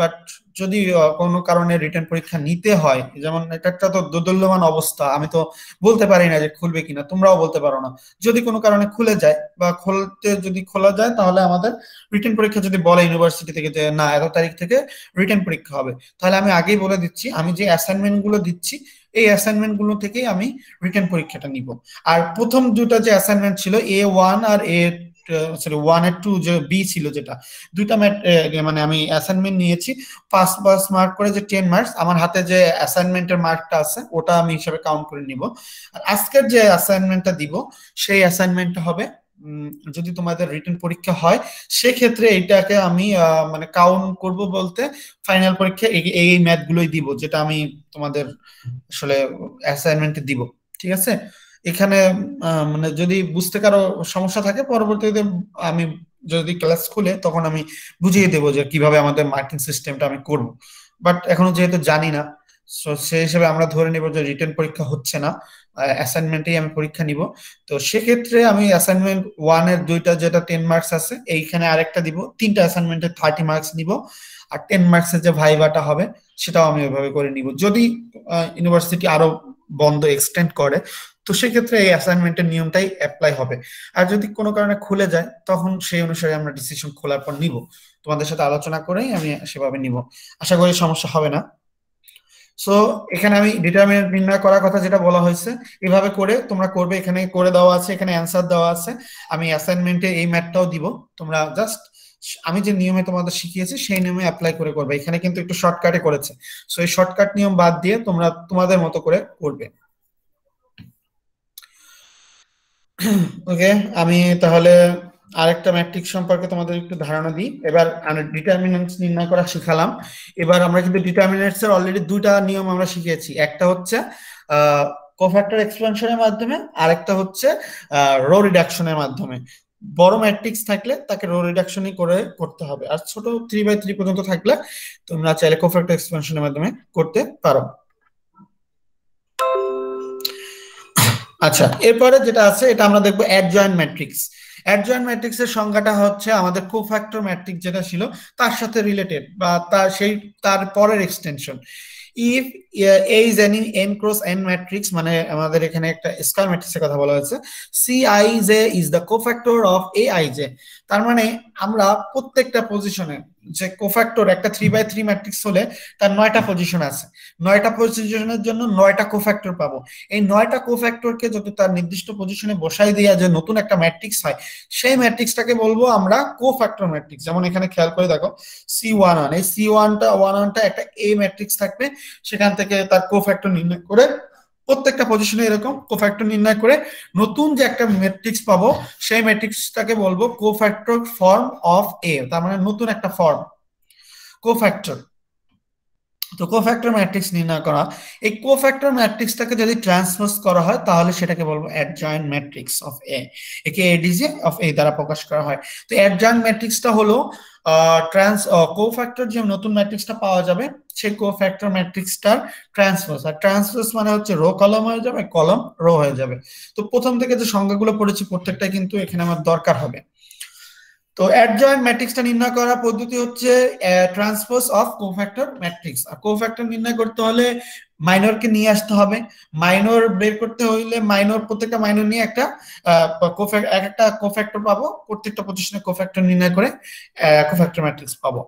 বাট যদি কোনো কারণে রিটার্ন পরীক্ষা নিতে হয়, যেমন এটা একটা তো দোদুল্যমান অবস্থা, আমি তো বলতে পারি না যে খুলবে কিনা, তোমরাও বলতে পারো না। যদি কোনো কারণে খুলে যায় বা খুলতে যদি খোলা যায়, তাহলে আমাদের রিটার্ন পরীক্ষা যদি বলে ইউনিভার্সিটি থেকে যে, না এত তারিখ থেকে রিটার্ন পরীক্ষা হবে, তাহলে আমি আগেই বলে দিচ্ছি, আমি যে অ্যাসাইনমেন্ট গুলো দিচ্ছি, এই অ্যাসাইনমেন্টগুলো থেকেই আমি রিটার্ন পরীক্ষাটা নিব। আর প্রথম দুটো যে অ্যাসাইনমেন্ট ছিল এ ওয়ান আর এ সরি ওয়ান আর টু যে বি ছিল যেটা, দুইটা মানে আমি অ্যাসাইনমেন্ট নিয়েছি। পাঁচ মার্ক করে যে টেন মার্কস আমার হাতে যে অ্যাসাইনমেন্টের মার্কটা আছে, ওটা আমি হিসাবে কাউন্ট করে নিব। আর আজকের যে অ্যাসাইনমেন্টটা দিব, সেই অ্যাসাইনমেন্টটা হবে যদি তোমাদের রিটেন পরীক্ষা হয়, সেক্ষেত্রে এইটাকে আমি মানে কাউন্ট করব বলতে ফাইনাল পরীক্ষা এই এই ম্যাথ গুলোই দিব, যেটা আমি তোমাদের আসলে অ্যাসাইনমেন্টে দিব, ঠিক আছে? এখানে মানে যদি বুঝতে কারও সমস্যা থাকে, পরবর্তীতে আমি যদি ক্লাস খুলে, তখন আমি বুঝিয়ে দেবো যে কীভাবে আমাদের মার্কিং সিস্টেমটা আমি করব। বাট এখনও যেহেতু জানি না সো সেই হিসেবে আমরা ধরে নেব যে রিটার্ন পরীক্ষা হচ্ছে না অ্যাসাইনমেন্টেই আমি পরীক্ষা নিব। তো সেক্ষেত্রে আমি অ্যাসাইনমেন্ট ওয়ানের দুইটা যেটা টেন মার্কস আছে, এইখানে আরেকটা দিব, তিনটা অ্যাসাইনমেন্টে থার্টি মার্কস নিব, আর টেন মার্কসের যে ভাইভাটা হবে, সেটাও আমি ওইভাবে করে নিব। যদি ইউনিভার্সিটি আরও বন্ধ এক্সটেন্ড করে, তো সেক্ষেত্রে এই অ্যাসাইনমেন্টের নিয়মটাই অ্যাপ্লাই হবে। আর যদি কোনো কারণে খুলে যায়, তখন সেই অনুসারে আমরা ডিসিশন খোলার পর নিব। তোমাদের সাথে আলোচনা করেই আমি সেভাবে নিব। আশা করি সমস্যা হবে না। সো এখানে আমি ডিটারমিনেন্ট নির্ণয় করার কথা যেটা বলা হয়েছে, এভাবে করে তোমরা করবে, এখানে করে দেওয়া আছে, এখানে অ্যান্সার দেওয়া আছে। আমি অ্যাসাইনমেন্টে এই ম্যাথটাও দিব, তোমরা জাস্ট আমি যে নিয়মে তোমাদের শিখিয়েছি, সেই নিয়মে অ্যাপ্লাই করে করবে। এখানে কিন্তু একটু শর্টকাটে করেছে। সো এই শর্টকাট নিয়ম বাদ দিয়ে তোমরা তোমাদের মতো করে করবে। (clears throat) ওকে আমি তাহলে আরেকটা ম্যাট্রিক্স সম্পর্কে তোমাদের একটু ধারণা দিই। এবার ডিটারমিনেন্টস নির্ণয় করা শিখালাম। এবার আমরা কিন্তু ডিটারমিনেন্টস এর অলরেডি দুইটা নিয়ম আমরা শিখেছি একটা হচ্ছে কোফ্যাক্টর এক্সপেনশনের মাধ্যমে, আরেকটা হচ্ছে রো রিডাকশনের মাধ্যমে। বড় ম্যাট্রিক্স থাকলে তাকে রো রিডাকশনই করে করতে হবে। আর ছোট থ্রি বাই থ্রি পর্যন্ত থাকলে তোমরা চাইলে কোফ্যাক্টর এক্সপেনশনের মাধ্যমে করতে পারো। আচ্ছা এরপরে যেটা আছে, এটা আমরা দেখব অ্যাডজয়েন্ট ম্যাট্রিক্স অ্যাডজয়েন্ট ম্যাট্রিক্স এর সংজ্ঞাটা হচ্ছে আমাদের কো ফ্যাক্টর ম্যাট্রিক্স যেটা ছিল, তার সাথে রিলেটেড বা তার সেই, তার পরের extension if A is any N cross N matrix মানে আমাদের এখানে একটা স্কয়ার ম্যাট্রিক্সের কথা বলা হয়েছে C I J is the cofactor of A I J তার মানে আমরা প্রত্যেকটা পজিশনে যে কোফ্যাক্টর একটা থ্রি বাই থ্রি ম্যাট্রিক্স হলে তার নয়টা পজিশন আছে। নয়টা পজিশনের জন্য নয়টা কোফ্যাক্টর পাবো। এই নয়টা কোফ্যাক্টরকে যদি তার নির্দিষ্ট পজিশনে বসাই দেওয়া যে নতুন একটা ম্যাট্রিক্স হয়, সেই ম্যাট্রিক্সটাকে বলব আমরা কোফ্যাক্টর ম্যাট্রিক্স যেমন এখানে খেয়াল করে দেখো সি ওয়ান ওয়ান এই সি ওয়ানটা ওয়ান ওয়ানটা একটা এ ম্যাট্রিক্স থাকবে। সেখান থেকে তার কোফ্যাক্টর নির্ণয় করে প্রত্যেকটা পজিশনে এরকম কোফ্যাক্টর নির্ণয় করে নতুন যে একটা ম্যাট্রিক্স পাবো, সেই ম্যাট্রিক্সটাকে বলব কোফ্যাক্টর ফর্ম অফ এ তার মানে নতুন একটা ফর্ম কোফ্যাক্টর তো কোফ্যাক্টর ম্যাট্রিক্স নির্ণয় করা, এই কোফ্যাক্টর ম্যাট্রিক্সটাকে যদি ট্রান্সপোজ করা হয়, তাহলে সেটাকে বলব অ্যাডজয়েন্ট ম্যাট্রিক্স অফ এ একে এডিজে অফ এ দ্বারা প্রকাশ করা হয়। তো অ্যাডজয়েন্ট ম্যাট্রিক্সটা হলো ট্রান্স কোফ্যাক্টর যে নতুন ম্যাট্রিক্সটা পাওয়া যাবে, সেই কোফ্যাক্টর ম্যাট্রিক্সটার ট্রান্সপোজ আর ট্রান্সপোজ মানে হচ্ছে রো কলম হয়ে যাবে কলম রো হয়ে যাবে। তো প্রথম থেকে যে সংখ্যাগুলো পড়েছি প্রত্যেকটা কিন্তু এখানে আমার দরকার হবে। তো অ্যাডজয়েন্ট ম্যাট্রিক্সটা নির্ণয় করার পদ্ধতি হচ্ছে ট্রান্সপোজ অফ কোফ্যাক্টর ম্যাট্রিক্স আর কোফ্যাক্টর নির্ণয় করতে হলে মাইনরকে নিয়ে আসতে হবে। মাইনর বের করতে হইলে মাইনর প্রত্যেকটা মাইনর নিয়ে একটা এক একটা কোফ্যাক্টর পাবো। প্রত্যেকটা প্রতিষ্ঠানে কোফ্যাক্টর নির্ণয় করে কোফ্যাক্টর ম্যাট্রিক্স পাবো।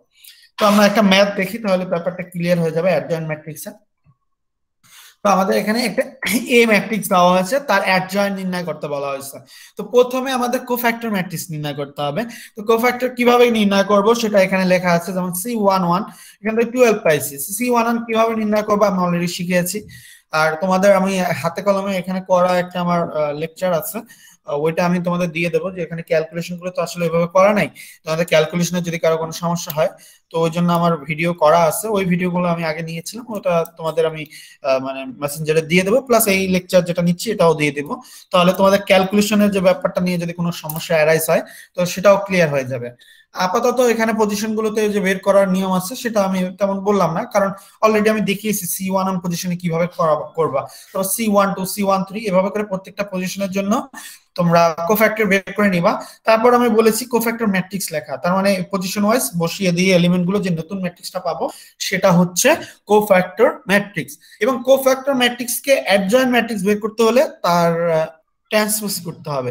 তো আমরা একটা ম্যাথ দেখি, তাহলে ব্যাপারটা ক্লিয়ার হয়ে যাবে অ্যাডজয়েন্ট ম্যাট্রিক্সে তো আমাদের এখানে একটা এ ম্যাট্রিক্স দেওয়া হয়েছে, তার অ্যাডজয়েন্ট নির্ণয় করতে বলা হয়েছে। তো প্রথমে আমাদের কোফ্যাক্টর ম্যাট্রিক্স নির্ণয় করতে হবে। তো কোফ্যাক্টর কীভাবে নির্ণয় করব সেটা এখানে লেখা আছে, যেমন সি ওয়ান ওয়ান এখান টুয়েলভ পাইছি। সি ওয়ান ওয়ান কীভাবে নির্ণয় করব আমি অলরেডি শিখেছি। আর তোমাদের আমি হাতে কলমে এখানে করা একটা আমার লেকচার আছে। ওইটা আমি তোমাদের দিয়ে দেবো যে এখানে ক্যালকুলেশনগুলো তো আসলে ওইভাবে করা নাই। তোমাদের ক্যালকুলেশনে যদি কারও কোনো সমস্যা হয়, তো ওই জন্য আমার ভিডিও করা আছে। ওই ভিডিওগুলো আমি আগে নিয়েছিলাম, ওটা তোমাদের আমি মানে মেসেঞ্জারে দিয়ে দেবো। প্লাস এই লেকচার যেটা নিচ্ছি, এটাও দিয়ে দেবো। তাহলে তোমাদের ক্যালকুলেশনের যে ব্যাপারটা নিয়ে যদি কোনো সমস্যা অ্যারাইজ হয়, তো সেটাও ক্লিয়ার হয়ে যাবে। আপাতত এখানে পজিশন গুলোতে যে বের করার নিয়ম আছে, সেটা আমি তেমন বললাম না। কারণ অলরেডি আমি দেখিয়েছি সি ওয়ান অন পজিশনে কীভাবে করবা। তো C one two C one three এভাবে করে প্রত্যেকটা পজিশনের জন্য তোমরা কোফ্যাক্টর বের করে নিবা। তারপর আমি বলেছি কোফ্যাক্টর ম্যাট্রিক্স লেখা। তার মানে পজিশন ওয়াইজ বসিয়ে দিয়ে এলিমেন্টগুলো যে নতুন ম্যাট্রিক্সটা পাবো, সেটা হচ্ছে কোফ্যাক্টর ম্যাট্রিক্স এবং কোফ্যাক্টর ম্যাট্রিক্স কে অ্যাডজয়েন্ট ম্যাট্রিক্স বের করতে হলে তার ট্রান্সপোজ করতে হবে।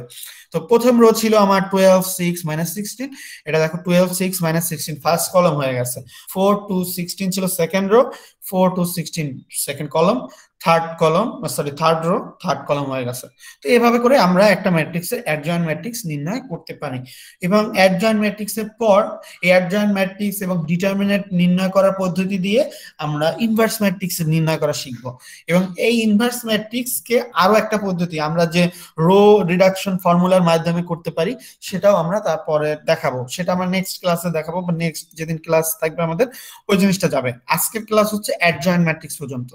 তো প্রথম রো ছিল আমার টুয়েলভ সিক্স মাইনাস সিক্সটিন এটা দেখো twelve six minus sixteen first column হয়ে গেছে। ফোর টু সিক্সটিন ছিল second row four two sixteen second column, third column sorry third row third column হয়ে গেছে। তো এভাবে করে আমরা একটা ম্যাট্রিক্সের অ্যাডজয়েন্ট ম্যাট্রিক্স নির্ণয় করতে পারি। এবং অ্যাডজয়েন্ট ম্যাট্রিক্সের পর এই অ্যাডজয়েন্ট ম্যাট্রিক্স এবং ডিটারমিনেন্ট নির্ণয় করার পদ্ধতি দিয়ে আমরা ইনভার্স ম্যাট্রিক্স নির্ণয় করা শিখব। এবং এই ইনভার্স ম্যাট্রিক্সকে আরও একটা পদ্ধতি, আমরা যে রো রিডাকশন ফর্মুলার মাধ্যমে করতে পারি, সেটাও আমরা তারপরে দেখাবো। সেটা আমরা নেক্সট ক্লাসে দেখাবো, বা নেক্সট যেদিন ক্লাস থাকবে আমাদের, ওই জিনিসটা যাবে। আজকের ক্লাস হচ্ছে অ্যাডজয়েন্ট ম্যাট্রিক্স পর্যন্ত।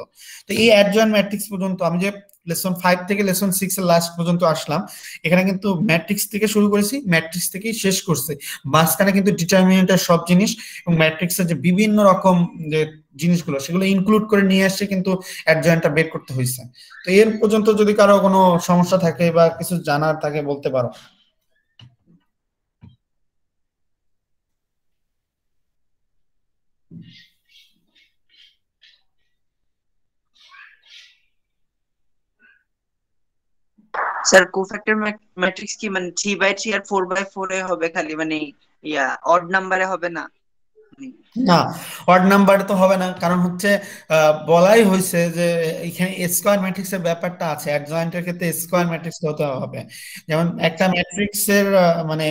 তো এই অ্যাডজয়েন্ট ম্যাট্রিক্স পর্যন্ত আমি যে লেসন ফাইভ থেকে লেসন সিক্স এর লাস্ট পর্যন্ত আসলাম, এখানে কিন্তু ম্যাট্রিক্স থেকে শুরু করেছি ম্যাট্রিক্স থেকেই শেষ করছে। মাঝখানে কিন্তু ডিটারমিনেন্টের সব জিনিস এবং ম্যাট্রিক্সের যে বিভিন্ন রকম যে জিনিসগুলো, সেগুলো ইনক্লুড করে নিয়ে আসছে কিন্তু অ্যাডজয়েন্টটা বের করতে হয়েছে। তো এর পর্যন্ত যদি কারও কোনো সমস্যা থাকে বা কিছু জানার থাকে বলতে পারো। স্যার কোফ্যাক্টর ম্যাট্রিক্স কি মানে থ্রি বাই থ্রি আর ফোর বাই ফোর এ হবে খালি মানে ইয়া অড নাম্বারে হবে না নেই না অড তো হবে না, কারণ হচ্ছে বলাই হয়েছে যে এখানে স্কোয়ার ব্যাপারটা আছে ক্ষেত্রে স্কোয়ার ম্যাট্রিক্স হতে হবে। যেমন একটা মানে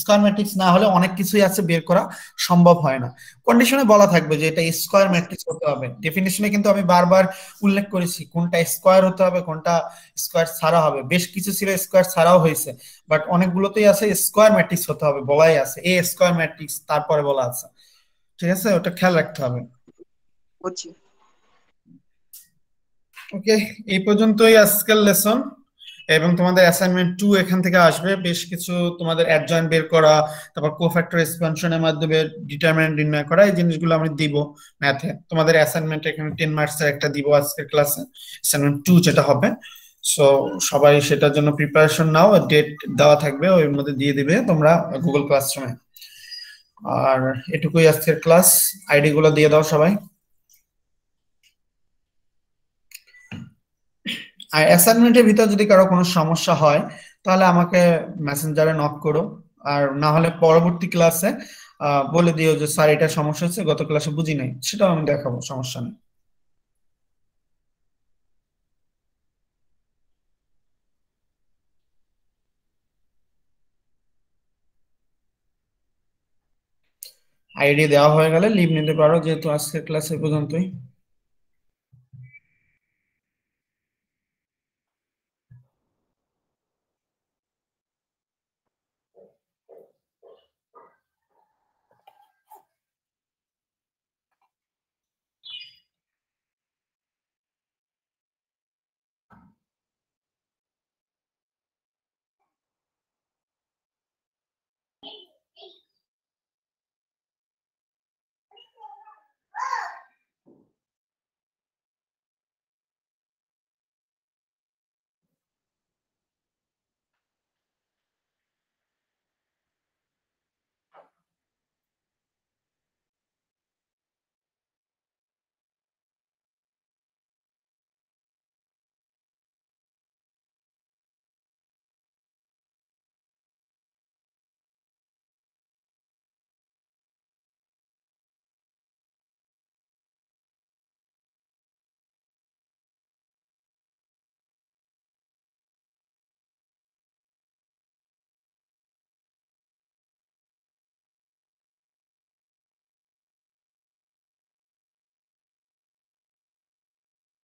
স্কোয়ার ম্যাট্রিক্স না হলে অনেক কিছুই আছে, বের করা সম্ভব হয় না। কন্ডিশনে বলা থাকবে যে এটা স্কোয়ার ম্যাট্রিক্স হতে হবে। ডেফিনেশনে কিন্তু আমি বারবার উল্লেখ করেছি, কোনটা স্কোয়ার হতে হবে, কোনটা স্কোয়ার ছাড়া হবে। বেশ কিছু ছিল স্কোয়ার ছাড়াও হয়েছে বাট অনেকগুলোতেই আছে স্কোয়ার ম্যাট্রিক্স হতে হবে, বলাই আছে। এ স্কোয়ার ম্যাট্রিক্স তারপরে বলা আছে। ঠিক আছে? ওটা খেয়াল রাখতে হবে। বুঝছি। ওকে এই পর্যন্তই আজকের লেসন এবং তোমাদের অ্যাসাইনমেন্ট টু এখান থেকে আসবে। বেশ কিছু তোমাদের অ্যাডজয়েন্ট বের করা তারপর কোফ্যাক্টর এক্সপানশনের মাধ্যমে ডিটারমিনেন্ট নির্ণয় করা এই জিনিসগুলো আমি দিব ম্যাথে তোমাদের অ্যাসাইনমেন্ট এখানে টেন মার্কস এর একটা দিব আজকের ক্লাসে অ্যাসাইনমেন্ট টু যেটা হবে। সো সবাই সেটার জন্য প্রিপারেশন নাও। ডেট দেওয়া থাকবে ওই মধ্যে দিয়ে দিবে তোমরা গুগল ক্লাসরুমে আর এটুকুই আজকের ক্লাস আইডি গুলো দিয়ে দাও সবাই। আর অ্যাসাইনমেন্টের ভিতর যদি কারও কোনো সমস্যা হয়, তাহলে আমাকে মেসেঞ্জারে নক করো। আর না হলে পরবর্তী ক্লাসে বলে দিও যে, স্যার, এটা সমস্যা হচ্ছে, গত ক্লাসে বুঝি নাই। সেটাও আমি দেখাবো, সমস্যা নেই। আইডি দেওয়া হয়ে গেলে লিভ নিতে পারো যেহেতু আজকের ক্লাস পর্যন্তই।